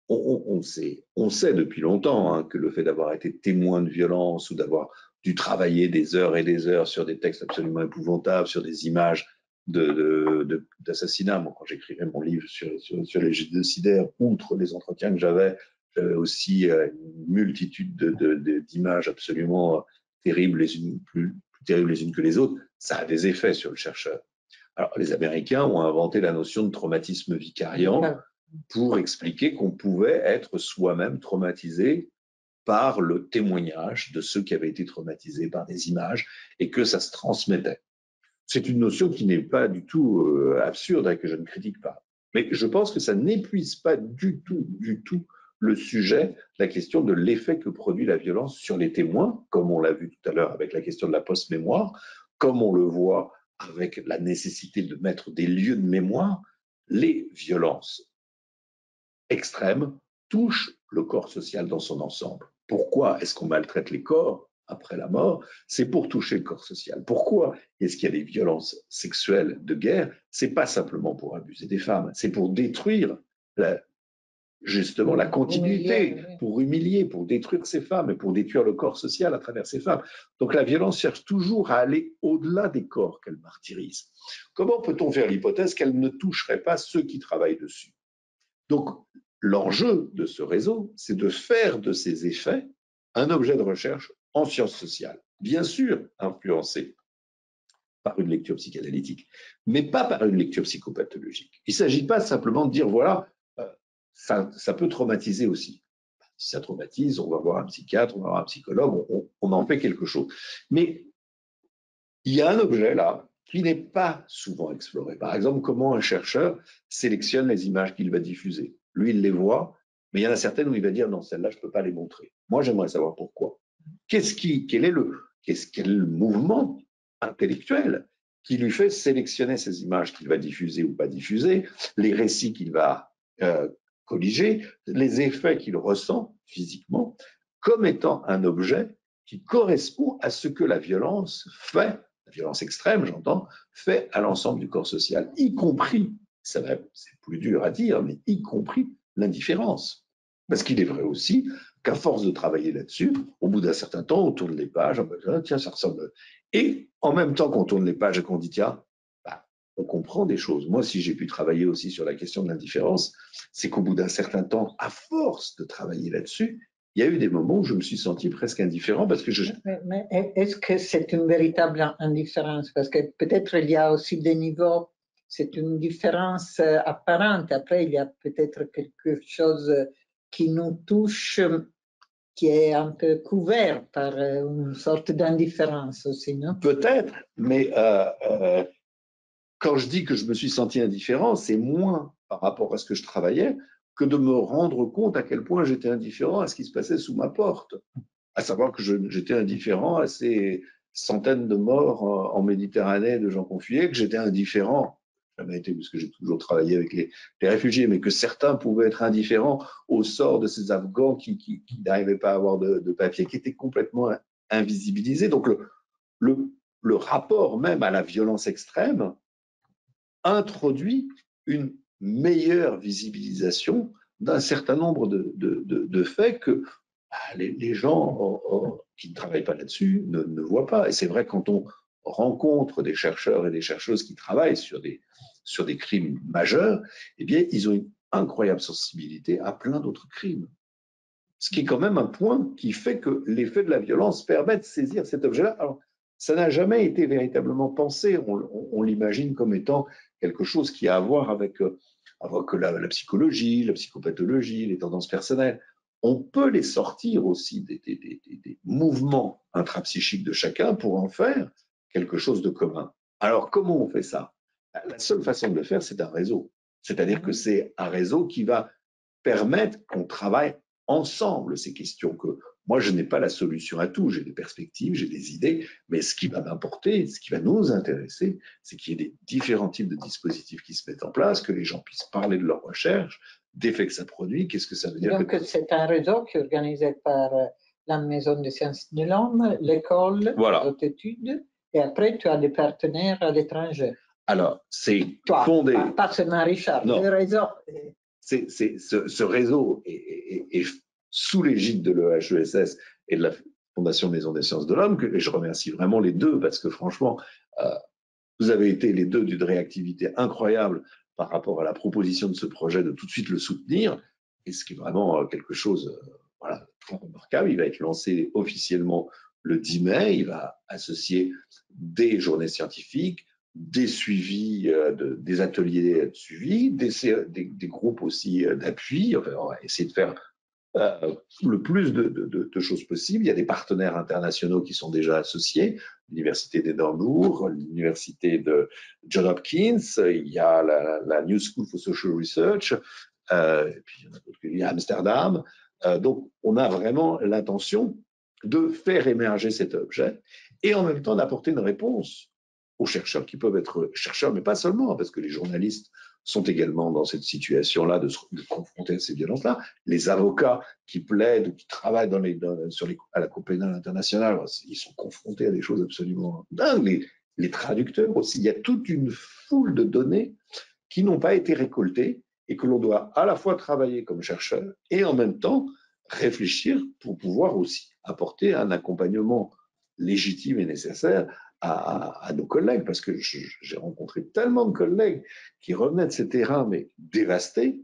on, on, sait, on sait depuis longtemps hein, que le fait d'avoir été témoin de violence ou d'avoir dû travailler des heures et des heures sur des textes absolument épouvantables, sur des images d'assassinat. De, Moi, quand j'écrivais mon livre sur, sur, les génocidaires, outre les entretiens que j'avais, j'avais aussi euh, une multitude d'images absolument terribles, les unes plus, plus terribles les unes que les autres. Ça a des effets sur le chercheur. Alors, les Américains ont inventé la notion de traumatisme vicariant pour expliquer qu'on pouvait être soi-même traumatisé par le témoignage de ceux qui avaient été traumatisés par des images et que ça se transmettait. C'est une notion qui n'est pas du tout euh, absurde et que je ne critique pas. Mais je pense que ça n'épuise pas du tout, du tout le sujet, la question de l'effet que produit la violence sur les témoins, comme on l'a vu tout à l'heure avec la question de la post-mémoire, comme on le voit avec la nécessité de mettre des lieux de mémoire, les violences extrêmes touchent le corps social dans son ensemble. Pourquoi est-ce qu'on maltraite les corps? Après la mort C'est pour toucher le corps social. Pourquoi est-ce qu'il y a des violences sexuelles de guerre? C'est pas simplement pour abuser des femmes, c'est pour détruire la, justement la continuité, pour humilier, pour détruire ces femmes et pour détruire le corps social à travers ces femmes. Donc la violence cherche toujours à aller au-delà des corps qu'elle martyrise. Comment peut-on faire l'hypothèse qu'elle ne toucherait pas ceux qui travaillent dessus? Donc l'enjeu de ce réseau, c'est de faire de ces effets un objet de recherche en sciences sociales, bien sûr influencé par une lecture psychanalytique, mais pas par une lecture psychopathologique. Il ne s'agit pas simplement de dire, voilà, ça, peut traumatiser aussi. Si ça traumatise, on va voir un psychiatre, on va voir un psychologue, on, en fait quelque chose. Mais il y a un objet là qui n'est pas souvent exploré. Par exemple, comment un chercheur sélectionne les images qu'il va diffuser. Lui, il les voit, mais il y en a certaines où il va dire non, celles-là, je ne peux pas les montrer. Moi, j'aimerais savoir pourquoi. Qu'est-ce qui, quel est le, qu'est-ce, mouvement intellectuel qui lui fait sélectionner ces images qu'il va diffuser ou pas diffuser, les récits qu'il va euh, colliger les effets qu'il ressent physiquement comme étant un objet qui correspond à ce que la violence fait, la violence extrême, j'entends, fait à l'ensemble du corps social, y compris, c'est plus dur à dire, mais y compris l'indifférence. Parce qu'il est vrai aussi qu'à force de travailler là-dessus, au bout d'un certain temps, on tourne les pages, on dit, ah, tiens, ça ressemble. Et en même temps qu'on tourne les pages et qu'on dit, tiens, on comprend des choses. Moi, si j'ai pu travailler aussi sur la question de l'indifférence, c'est qu'au bout d'un certain temps, à force de travailler là-dessus, il y a eu des moments où je me suis senti presque indifférent parce que je. Mais, est-ce que c'est une véritable indifférence? Parce que peut-être il y a aussi des niveaux, c'est une différence euh, apparente. Après, il y a peut-être quelque chose qui nous touche, qui est un peu couvert par euh, une sorte d'indifférence aussi, non? Peut-être, mais euh, euh quand je dis que je me suis senti indifférent, c'est moins par rapport à ce que je travaillais que de me rendre compte à quel point j'étais indifférent à ce qui se passait sous ma porte. À savoir que j'étais indifférent à ces centaines de morts en Méditerranée de gens confiés, que j'étais indifférent, jamais été puisque j'ai toujours travaillé avec les, réfugiés, mais que certains pouvaient être indifférents au sort de ces Afghans qui, n'arrivaient pas à avoir de, papier, qui étaient complètement invisibilisés. Donc le rapport même à la violence extrême, introduit une meilleure visibilisation d'un certain nombre de, faits que bah, les, gens qui ne travaillent pas là-dessus ne, voient pas. Et c'est vrai quand on rencontre des chercheurs et des chercheuses qui travaillent sur des, sur des crimes majeurs, eh bien, ils ont une incroyable sensibilité à plein d'autres crimes. Ce qui est quand même un point qui fait que l'effet de la violence permet de saisir cet objet-là. Alors, ça n'a jamais été véritablement pensé. On, l'imagine comme étant quelque chose qui a à voir avec, euh, la, psychologie, la psychopathologie, les tendances personnelles. On peut les sortir aussi des, mouvements intrapsychiques de chacun pour en faire quelque chose de commun. Alors, comment on fait ça? La seule façon de le faire, c'est un réseau. C'est-à-dire que c'est un réseau qui va permettre qu'on travaille ensemble ces questions, que moi, je n'ai pas la solution à tout. J'ai des perspectives, j'ai des idées, mais ce qui va m'importer, ce qui va nous intéresser, c'est qu'il y ait des différents types de dispositifs qui se mettent en place, que les gens puissent parler de leurs recherches, des faits que ça produit, qu'est-ce que ça veut dire. Donc, c'est un réseau qui est organisé par euh, la Maison des sciences de l'homme, l'école, voilà. les études, et après, tu as des partenaires à l'étranger. Alors, c'est fondé. Pas, pas seulement Richard, le réseau. Ce, ce, réseau est, sous l'égide de l'EHESS et de la Fondation Maison des sciences de l'homme, et je remercie vraiment les deux parce que franchement, euh, vous avez été les deux d'une réactivité incroyable par rapport à la proposition de ce projet de tout de suite le soutenir, et ce qui est vraiment euh, quelque chose euh, voilà, très remarquable. Il va être lancé officiellement le 10 mai, il va associer des journées scientifiques, des suivis, euh, des ateliers de suivi, des, groupes aussi d'appui. Enfin, on va essayer de faire le plus de, choses possibles. Il y a des partenaires internationaux qui sont déjà associés, l'Université d'Édimbourg, l'Université de John Hopkins, il y a la, New School for Social Research, euh, et puis il y en a d'autres, il y a Amsterdam. Euh, donc, on a vraiment l'intention de faire émerger cet objet et en même temps d'apporter une réponse aux chercheurs qui peuvent être chercheurs, mais pas seulement, parce que les journalistes sont également dans cette situation-là de se confronter à ces violences-là. Les avocats qui plaident ou qui travaillent à la Cour pénale internationale, ils sont confrontés à des choses absolument dingues. Les, les traducteurs aussi. Il y a toute une foule de données qui n'ont pas été récoltées et que l'on doit à la fois travailler comme chercheur et en même temps réfléchir pour pouvoir aussi apporter un accompagnement légitime et nécessaire à, nos collègues, parce que j'ai rencontré tellement de collègues qui revenaient de ces terrains, mais dévastés,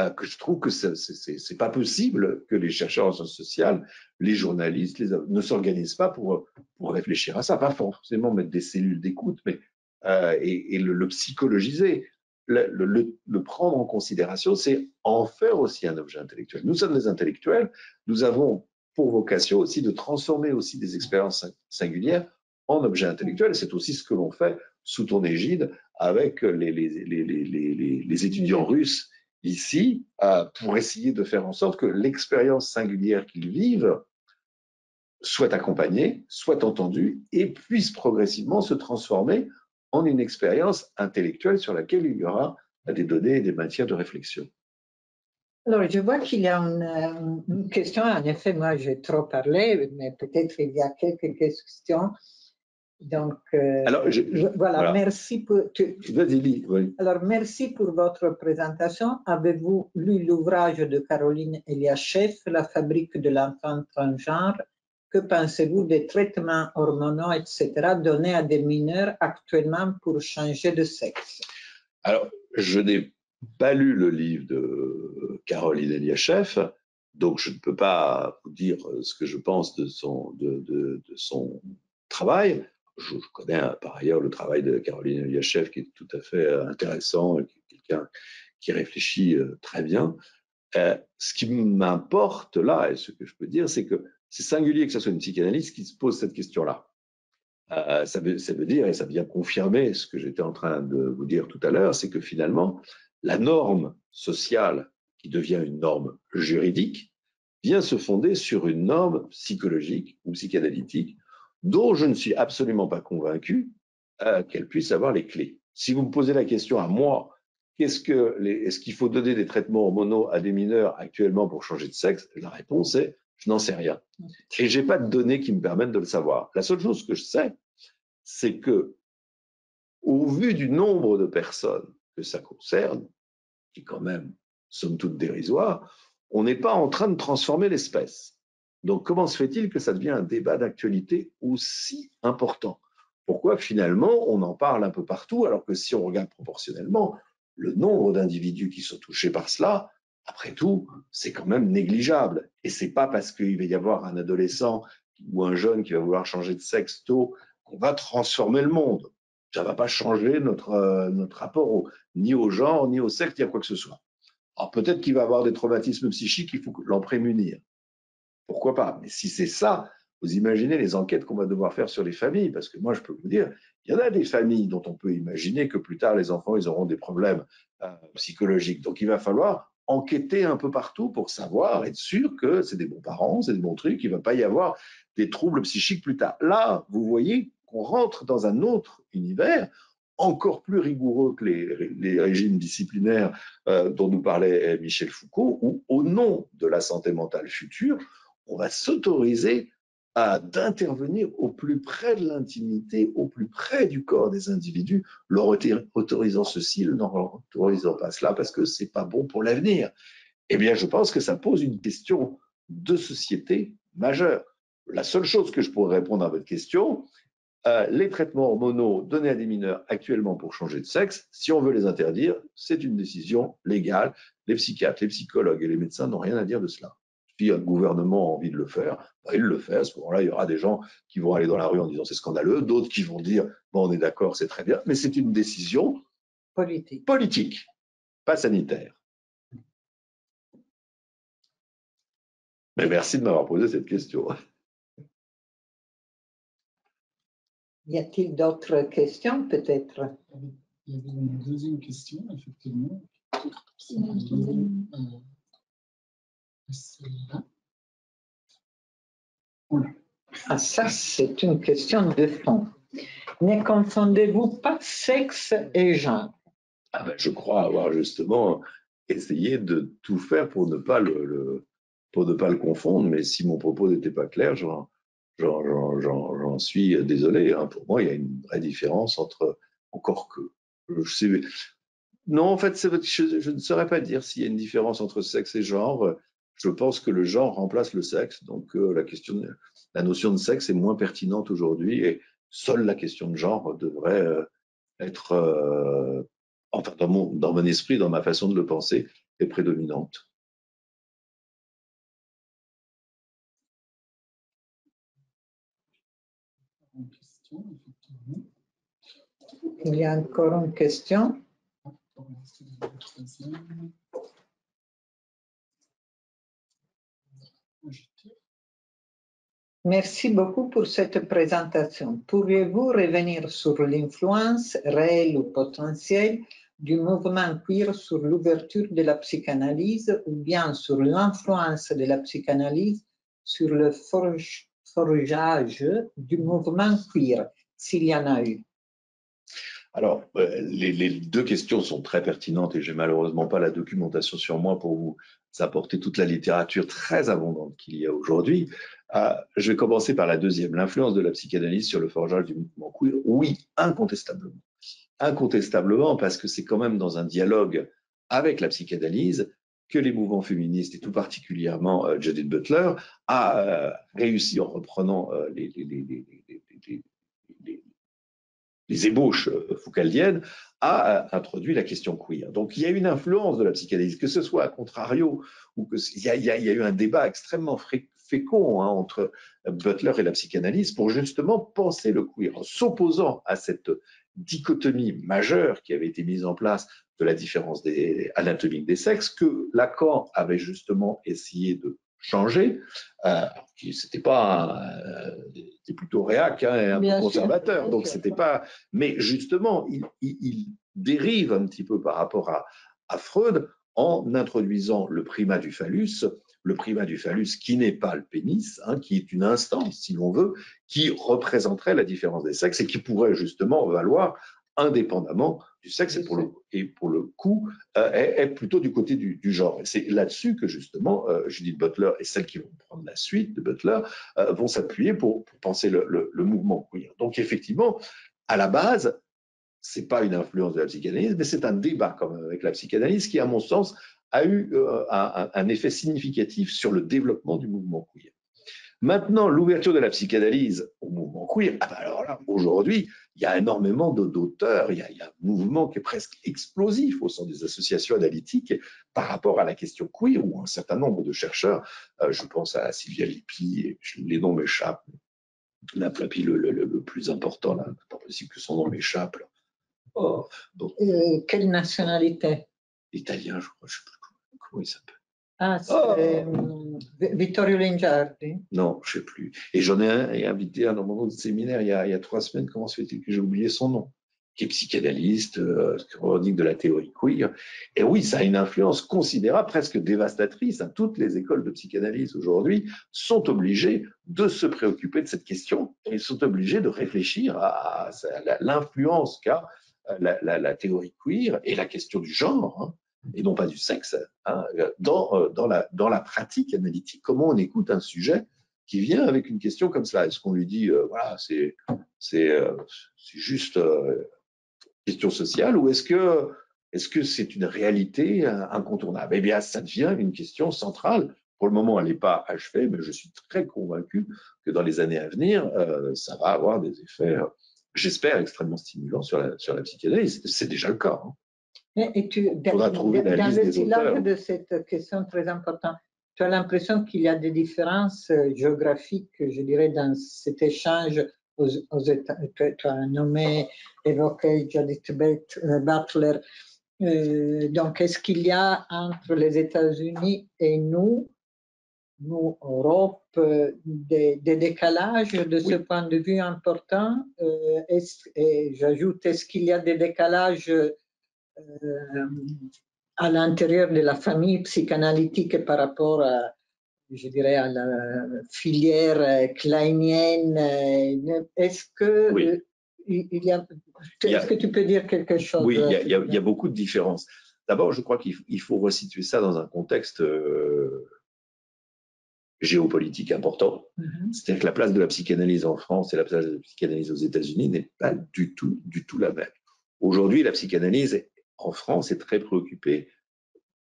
euh, que je trouve que ce n'est pas possible que les chercheurs en sciences sociales, les journalistes, les, ne s'organisent pas pour, pour réfléchir à ça, pas forcément mettre des cellules d'écoute, mais euh, et, le, psychologiser. Le, prendre en considération, c'est en faire aussi un objet intellectuel. Nous sommes des intellectuels, nous avons pour vocation aussi de transformer aussi des expériences singulières en objet intellectuel. C'est aussi ce que l'on fait sous ton égide avec les, les, étudiants russes ici, euh, pour essayer de faire en sorte que l'expérience singulière qu'ils vivent soit accompagnée, soit entendue et puisse progressivement se transformer en une expérience intellectuelle sur laquelle il y aura des données et des matières de réflexion. Alors, je vois qu'il y a une, question. En effet, moi, j'ai trop parlé, mais peut-être il y a quelques questions donc, euh, Alors, voilà, merci pour. Alors, merci pour votre présentation. Avez-vous lu l'ouvrage de Caroline Eliachev, La fabrique de l'enfant transgenre? Que pensez-vous des traitements hormonaux, etc., donnés à des mineurs actuellement pour changer de sexe? Alors, je n'ai pas lu le livre de Caroline Eliachev, donc je ne peux pas vous dire ce que je pense de son, de, de, son travail je, connais hein, par ailleurs le travail de Caroline Eliachev qui est tout à fait euh, intéressant, quelqu'un qui réfléchit euh, très bien. Euh, ce qui m'importe là, et ce que je peux dire, c'est que c'est singulier que ce soit une psychanalyste qui se pose cette question-là. ça, veut, ça, veut, dire, et ça vient confirmer ce que j'étais en train de vous dire tout à l'heure, c'est que finalement, la norme sociale qui devient une norme juridique vient se fonder sur une norme psychologique ou psychanalytique dont je ne suis absolument pas convaincu euh, qu'elle puisse avoir les clés. Si vous me posez la question à moi, qu'est-ce que est-ce qu'il faut donner des traitements hormonaux à des mineurs actuellement pour changer de sexe? La réponse est je n'en sais rien. Et j'ai pas de données qui me permettent de le savoir. La seule chose que je sais, c'est que au vu du nombre de personnes que ça concerne, qui quand même somme toute dérisoire, on n'est pas en train de transformer l'espèce. Donc, comment se fait-il que ça devient un débat d'actualité aussi important? Pourquoi finalement on en parle un peu partout, alors que si on regarde proportionnellement, le nombre d'individus qui sont touchés par cela, après tout, c'est quand même négligeable. Et c'est pas parce qu'il va y avoir un adolescent ou un jeune qui va vouloir changer de sexe tôt qu'on va transformer le monde. Ça va pas changer notre, euh, notre rapport ni au genre, ni au sexe, ni à quoi que ce soit. Alors peut-être qu'il va avoir des traumatismes psychiques, il faut l'en prémunir pourquoi pas? Mais si c'est ça, vous imaginez les enquêtes qu'on va devoir faire sur les familles, parce que moi, je peux vous dire, il y en a des familles dont on peut imaginer que plus tard, les enfants, ils auront des problèmes euh, psychologiques. Donc, il va falloir enquêter un peu partout pour savoir, être sûr que c'est des bons parents, c'est des bons trucs, qu'il ne va pas y avoir des troubles psychiques plus tard. Là, vous voyez qu'on rentre dans un autre univers encore plus rigoureux que les, régimes disciplinaires euh, dont nous parlait Michel Foucault, où au nom de la santé mentale future, on va s'autoriser d'intervenir au plus près de l'intimité, au plus près du corps des individus, leur autorisant ceci, leur autorisant pas cela, parce que c'est pas bon pour l'avenir. Eh bien, je pense que ça pose une question de société majeure. La seule chose que je pourrais répondre à votre question, euh, les traitements hormonaux donnés à des mineurs actuellement pour changer de sexe, si on veut les interdire, c'est une décision légale. Les psychiatres, les psychologues et les médecins n'ont rien à dire de cela. Si un gouvernement a envie de le faire, bah, il le fait. À ce moment-là, il y aura des gens qui vont aller dans la rue en disant c'est scandaleux, d'autres qui vont dire bon, on est d'accord, c'est très bien, mais c'est une décision politique. politique, pas sanitaire. Mais merci de m'avoir posé cette question. Y a-t-il d'autres questions peut-être? Il y avait une deuxième question, effectivement. Ah, ça, c'est une question de fond. Ne confondez-vous pas sexe et genre? Ah ben, Je crois avoir justement essayé de tout faire pour ne pas le, pour ne pas le confondre, mais si mon propos n'était pas clair, j'en suis désolé. Hein. Pour moi, il y a une vraie différence entre encore que. Sais, non, en fait, je, ne saurais pas dire s'il y a une différence entre sexe et genre. Je pense que le genre remplace le sexe, donc euh, la question, la notion de sexe est moins pertinente aujourd'hui et seule la question de genre devrait euh, être, euh, enfin, dans mon, dans mon esprit, dans ma façon de le penser, est prédominante. Il y a encore une question. Merci beaucoup pour cette présentation. Pourriez-vous revenir sur l'influence réelle ou potentielle du mouvement queer sur l'ouverture de la psychanalyse ou bien sur l'influence de la psychanalyse sur le forgeage du mouvement queer, s'il y en a eu? Alors, euh, les, deux questions sont très pertinentes et j'ai malheureusement pas la documentation sur moi pour vous apporter toute la littérature très abondante qu'il y a aujourd'hui. Euh, je vais commencer par la deuxième, l'influence de la psychanalyse sur le forgeage du mouvement queer. Oui, incontestablement. Incontestablement, parce que c'est quand même dans un dialogue avec la psychanalyse que les mouvements féministes, et tout particulièrement euh, Judith Butler, a réussi en reprenant les, ébauches euh, foucaldiennes, a euh, introduit la question queer. Donc il y a une influence de la psychanalyse, que ce soit à contrario, ou que il y a, y eu un débat extrêmement fécond hein, entre Butler et la psychanalyse pour justement penser le queer, en s'opposant à cette dichotomie majeure qui avait été mise en place de la différence des, anatomique des sexes, que Lacan avait justement essayé de changer. Euh, c'était pas, euh, plutôt réac, hein, un peu conservateur, donc c'était pas. Mais justement, il, il, dérive un petit peu par rapport à, à, Freud en introduisant le primat du phallus, le primat du phallus qui n'est pas le pénis, hein, qui est une instance, si l'on veut, qui représenterait la différence des sexes et qui pourrait justement valoir indépendamment du sexe et pour le, coup euh, est, plutôt du côté du, genre. Et c'est là-dessus que justement euh, Judith Butler et celles qui vont prendre la suite de Butler euh, vont s'appuyer pour, penser le, le, le, mouvement queer. Donc effectivement, à la base, c'est pas une influence de la psychanalyse, mais c'est un débat quand même avec la psychanalyse qui, à mon sens, a eu euh, un, effet significatif sur le développement du mouvement queer. Maintenant, l'ouverture de la psychanalyse au mouvement queer, ah ben alors là, aujourd'hui, il y a énormément d'auteurs, il, il, y a un mouvement qui est presque explosif au sein des associations analytiques par rapport à la question queer, où un certain nombre de chercheurs, euh, je pense à Sylvia Lippi, les noms m'échappent, la le, le, le, plus important, là, pas possible que son nom m'échappe. Oh, euh, quelle nationalité? Italien, je crois, je ne sais plus comment il s'appelle. Ah, c'est oh. Euh, Vittorio Lingiardi Non, je ne sais plus. Et j'en ai, invité à un moment de séminaire il y, a, il y a trois semaines, comment se fait-il que j'ai oublié son nom? Qui est psychanalyste, euh, chronique de la théorie queer. Et oui, ça a une influence considérable, presque dévastatrice. Hein. Toutes les écoles de psychanalyse aujourd'hui sont obligées de se préoccuper de cette question et sont obligées de réfléchir à, l'influence qu'a la, théorie queer et la question du genre. Hein et non pas du sexe, hein, dans, euh, dans, la, pratique analytique, comment on écoute un sujet qui vient avec une question comme cela? Est-ce qu'on lui dit, euh, voilà, c'est c'est euh, juste euh, question sociale ou est-ce que est-ce que c'est une réalité incontournable? Eh bien, ça devient une question centrale. Pour le moment, elle n'est pas achevée, mais je suis très convaincu que dans les années à venir, ça va avoir des effets, j'espère, extrêmement stimulants sur la, sur la psychanalyse. C'est déjà le cas. Hein. Et tu, dans, dans le silence de cette question très importante, tu as l'impression qu'il y a des différences euh, géographiques, je dirais, dans cet échange aux, États. Tu, as nommé, évoqué Judith euh, Butler. Euh, donc, est-ce qu'il y a entre les États-Unis et nous, nous, Europe, des, décalages de ce point de vue important Et j'ajoute, est-ce qu'il y a des décalages à l'intérieur de la famille psychanalytique par rapport à, je dirais, à la filière kleinienne. Est-ce que il y a, est-ce que tu peux dire quelque chose Oui, il y, a, il y a beaucoup de différences. D'abord, je crois qu'il faut resituer ça dans un contexte euh, géopolitique important. Mm-hmm. C'est-à-dire que la place de la psychanalyse en France et la place de la psychanalyse aux États-Unis n'est pas du tout, du tout la même. Aujourd'hui, la psychanalyse en France est très préoccupé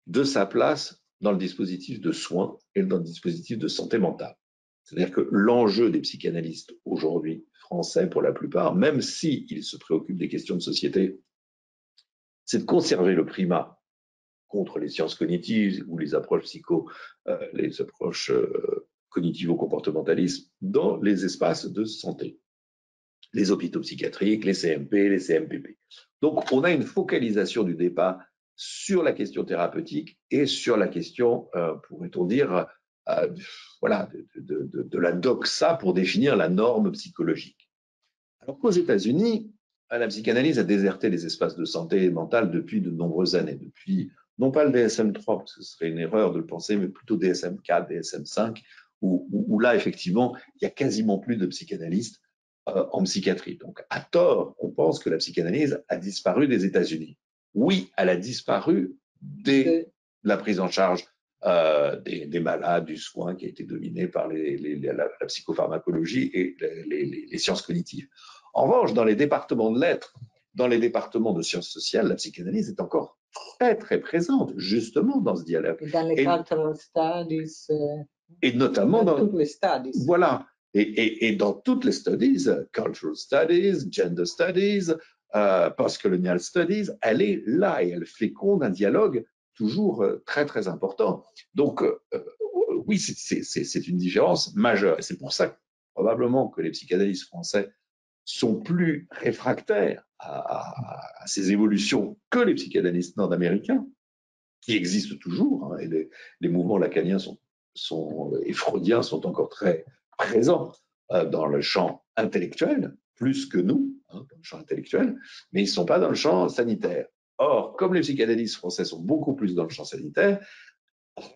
de sa place dans le dispositif de soins et dans le dispositif de santé mentale. C'est-à-dire que l'enjeu des psychanalystes aujourd'hui français, pour la plupart, même s'ils se préoccupent des questions de société, c'est de conserver le primat contre les sciences cognitives ou les approches psycho, euh, les approches euh, cognitivo-comportementalistes dans les espaces de santé les hôpitaux psychiatriques, les CMP, les CMPP. Donc, on a une focalisation du débat sur la question thérapeutique et sur la question, euh, pourrait-on dire, euh, voilà, de, la doxa pour définir la norme psychologique. Alors qu'aux États-Unis, la psychanalyse a déserté les espaces de santé mentale depuis de nombreuses années, depuis non pas le DSM-3, parce que ce serait une erreur de le penser, mais plutôt DSM-4, DSM-5, où, où, là, effectivement, il y a quasiment plus de psychanalystes euh, en psychiatrie. Donc, à tort, on pense que la psychanalyse a disparu des États-Unis. Oui, elle a disparu dès la prise en charge euh, des, malades, du soin qui a été dominé par la, psychopharmacologie et les, sciences cognitives. En revanche, dans les départements de lettres, dans les départements de sciences sociales, la psychanalyse est encore très très présente, justement dans ce dialogue. Et dans les cultural studies. Euh, et notamment dans, dans les studies. Voilà. Et, dans toutes les studies, cultural studies, gender studies, euh, postcolonial studies, elle est là et elle féconde un dialogue toujours euh, très très important. Donc euh, oui, c'est une différence majeure. Et c'est pour ça probablement que les psychanalystes français sont plus réfractaires à, ces évolutions que les psychanalystes nord-américains, qui existent toujours. Hein, et les, mouvements lacaniens sont, sont, et freudiens sont encore très présents euh, dans le champ intellectuel, plus que nous, hein, dans le champ intellectuel, mais ils ne sont pas dans le champ sanitaire. Or, comme les psychanalystes français sont beaucoup plus dans le champ sanitaire,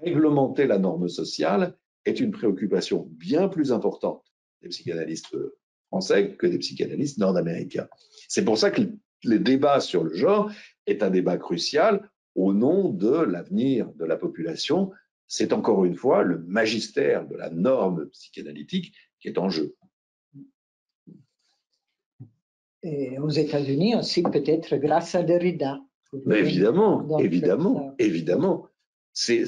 réglementer la norme sociale est une préoccupation bien plus importante des psychanalystes français que des psychanalystes nord-américains. C'est pour ça que le débat sur le genre est un débat crucial au nom de l'avenir de la population c'est encore une fois le magistère de la norme psychanalytique qui est en jeu. Et aux États-Unis aussi, peut-être grâce à Derrida. Mais évidemment, évidemment, évidemment. C'est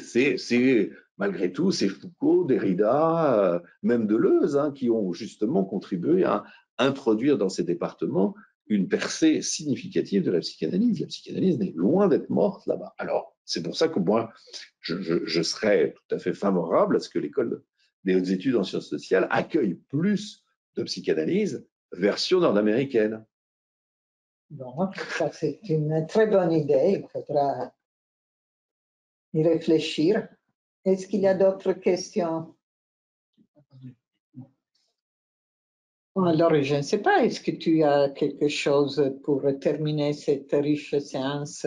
malgré tout, c'est Foucault, Derrida, euh, même Deleuze, hein, qui ont justement contribué à introduire dans ces départements une percée significative de la psychanalyse. La psychanalyse n'est loin d'être morte là-bas. Alors, c'est pour ça que moi, je, serais tout à fait favorable à ce que l'école des hautes études en sciences sociales accueille plus de psychanalyse version nord-américaine. Bon, ça c'est une très bonne idée, il faudra y réfléchir. Est-ce qu'il y a d'autres questions? Alors, je ne sais pas, est-ce que tu as quelque chose pour terminer cette riche séance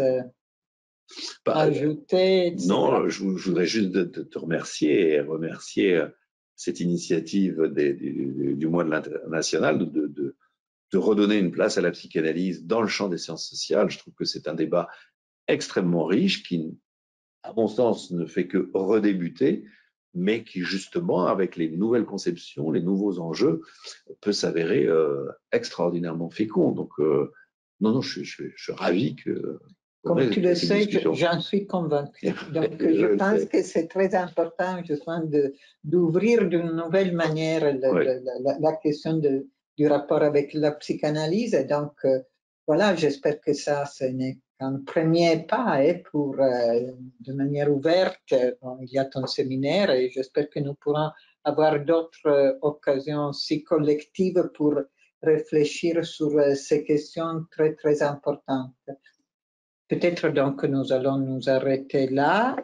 ajouter Non, je, voudrais juste te, remercier et remercier euh, cette initiative du, mois de l'international de, de, redonner une place à la psychanalyse dans le champ des sciences sociales. Je trouve que c'est un débat extrêmement riche qui, à mon sens, ne fait que redébuter, mais qui justement, avec les nouvelles conceptions, les nouveaux enjeux, peut s'avérer euh, extraordinairement fécond. Donc, euh, non, non, je, je, je suis ravi que comme tu le sais, j'en suis convaincue. Donc, je, pense que c'est très important justement d'ouvrir d'une nouvelle manière la, question de, du rapport avec la psychanalyse. Et donc, euh, voilà, j'espère que ça, ce n'est un premier pas et pour, de manière ouverte. il y a ton séminaire et j'espère que nous pourrons avoir d'autres occasions si collectives pour réfléchir sur ces questions très, très importantes. Peut-être donc nous allons nous arrêter là.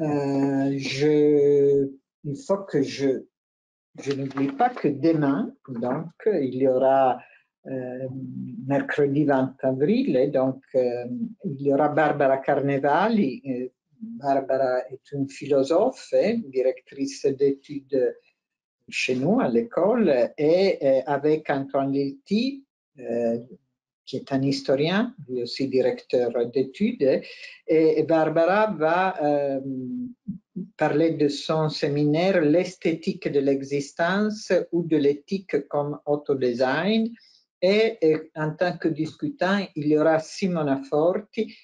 Euh, je, il faut que je, je n'oublie pas que demain, donc, il y aura euh, mercredi 20 avril, donc euh, il y aura Barbara Carnevali. Euh, Barbara est une philosophe, hein, directrice d'études chez nous à l'école, et euh, avec Antoine Lilti, qui est un historien, lui aussi directeur d'études. Et Barbara va euh, parler de son séminaire L'esthétique de l'existence ou de l'éthique comme autodesign. Et, en tant que discutant, il y aura Simona Forti,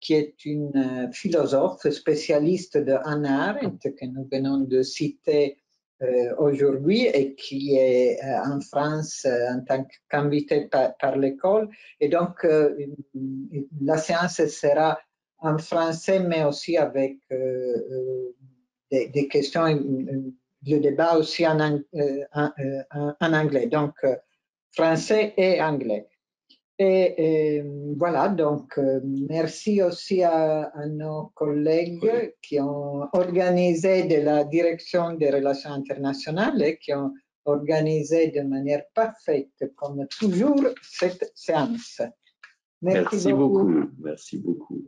qui est une philosophe spécialiste de Hannah Arendt, que nous venons de citer euh, aujourd'hui et qui est euh, en France euh, en tant qu'invité par, l'école. Et donc, la séance sera en français, mais aussi avec des, questions, le débat aussi en, en anglais. Donc, français et anglais. Et, voilà, donc euh, merci aussi à, nos collègues qui ont organisé de la direction des relations internationales et qui ont organisé de manière parfaite, comme toujours, cette séance. Merci, beaucoup. Merci beaucoup.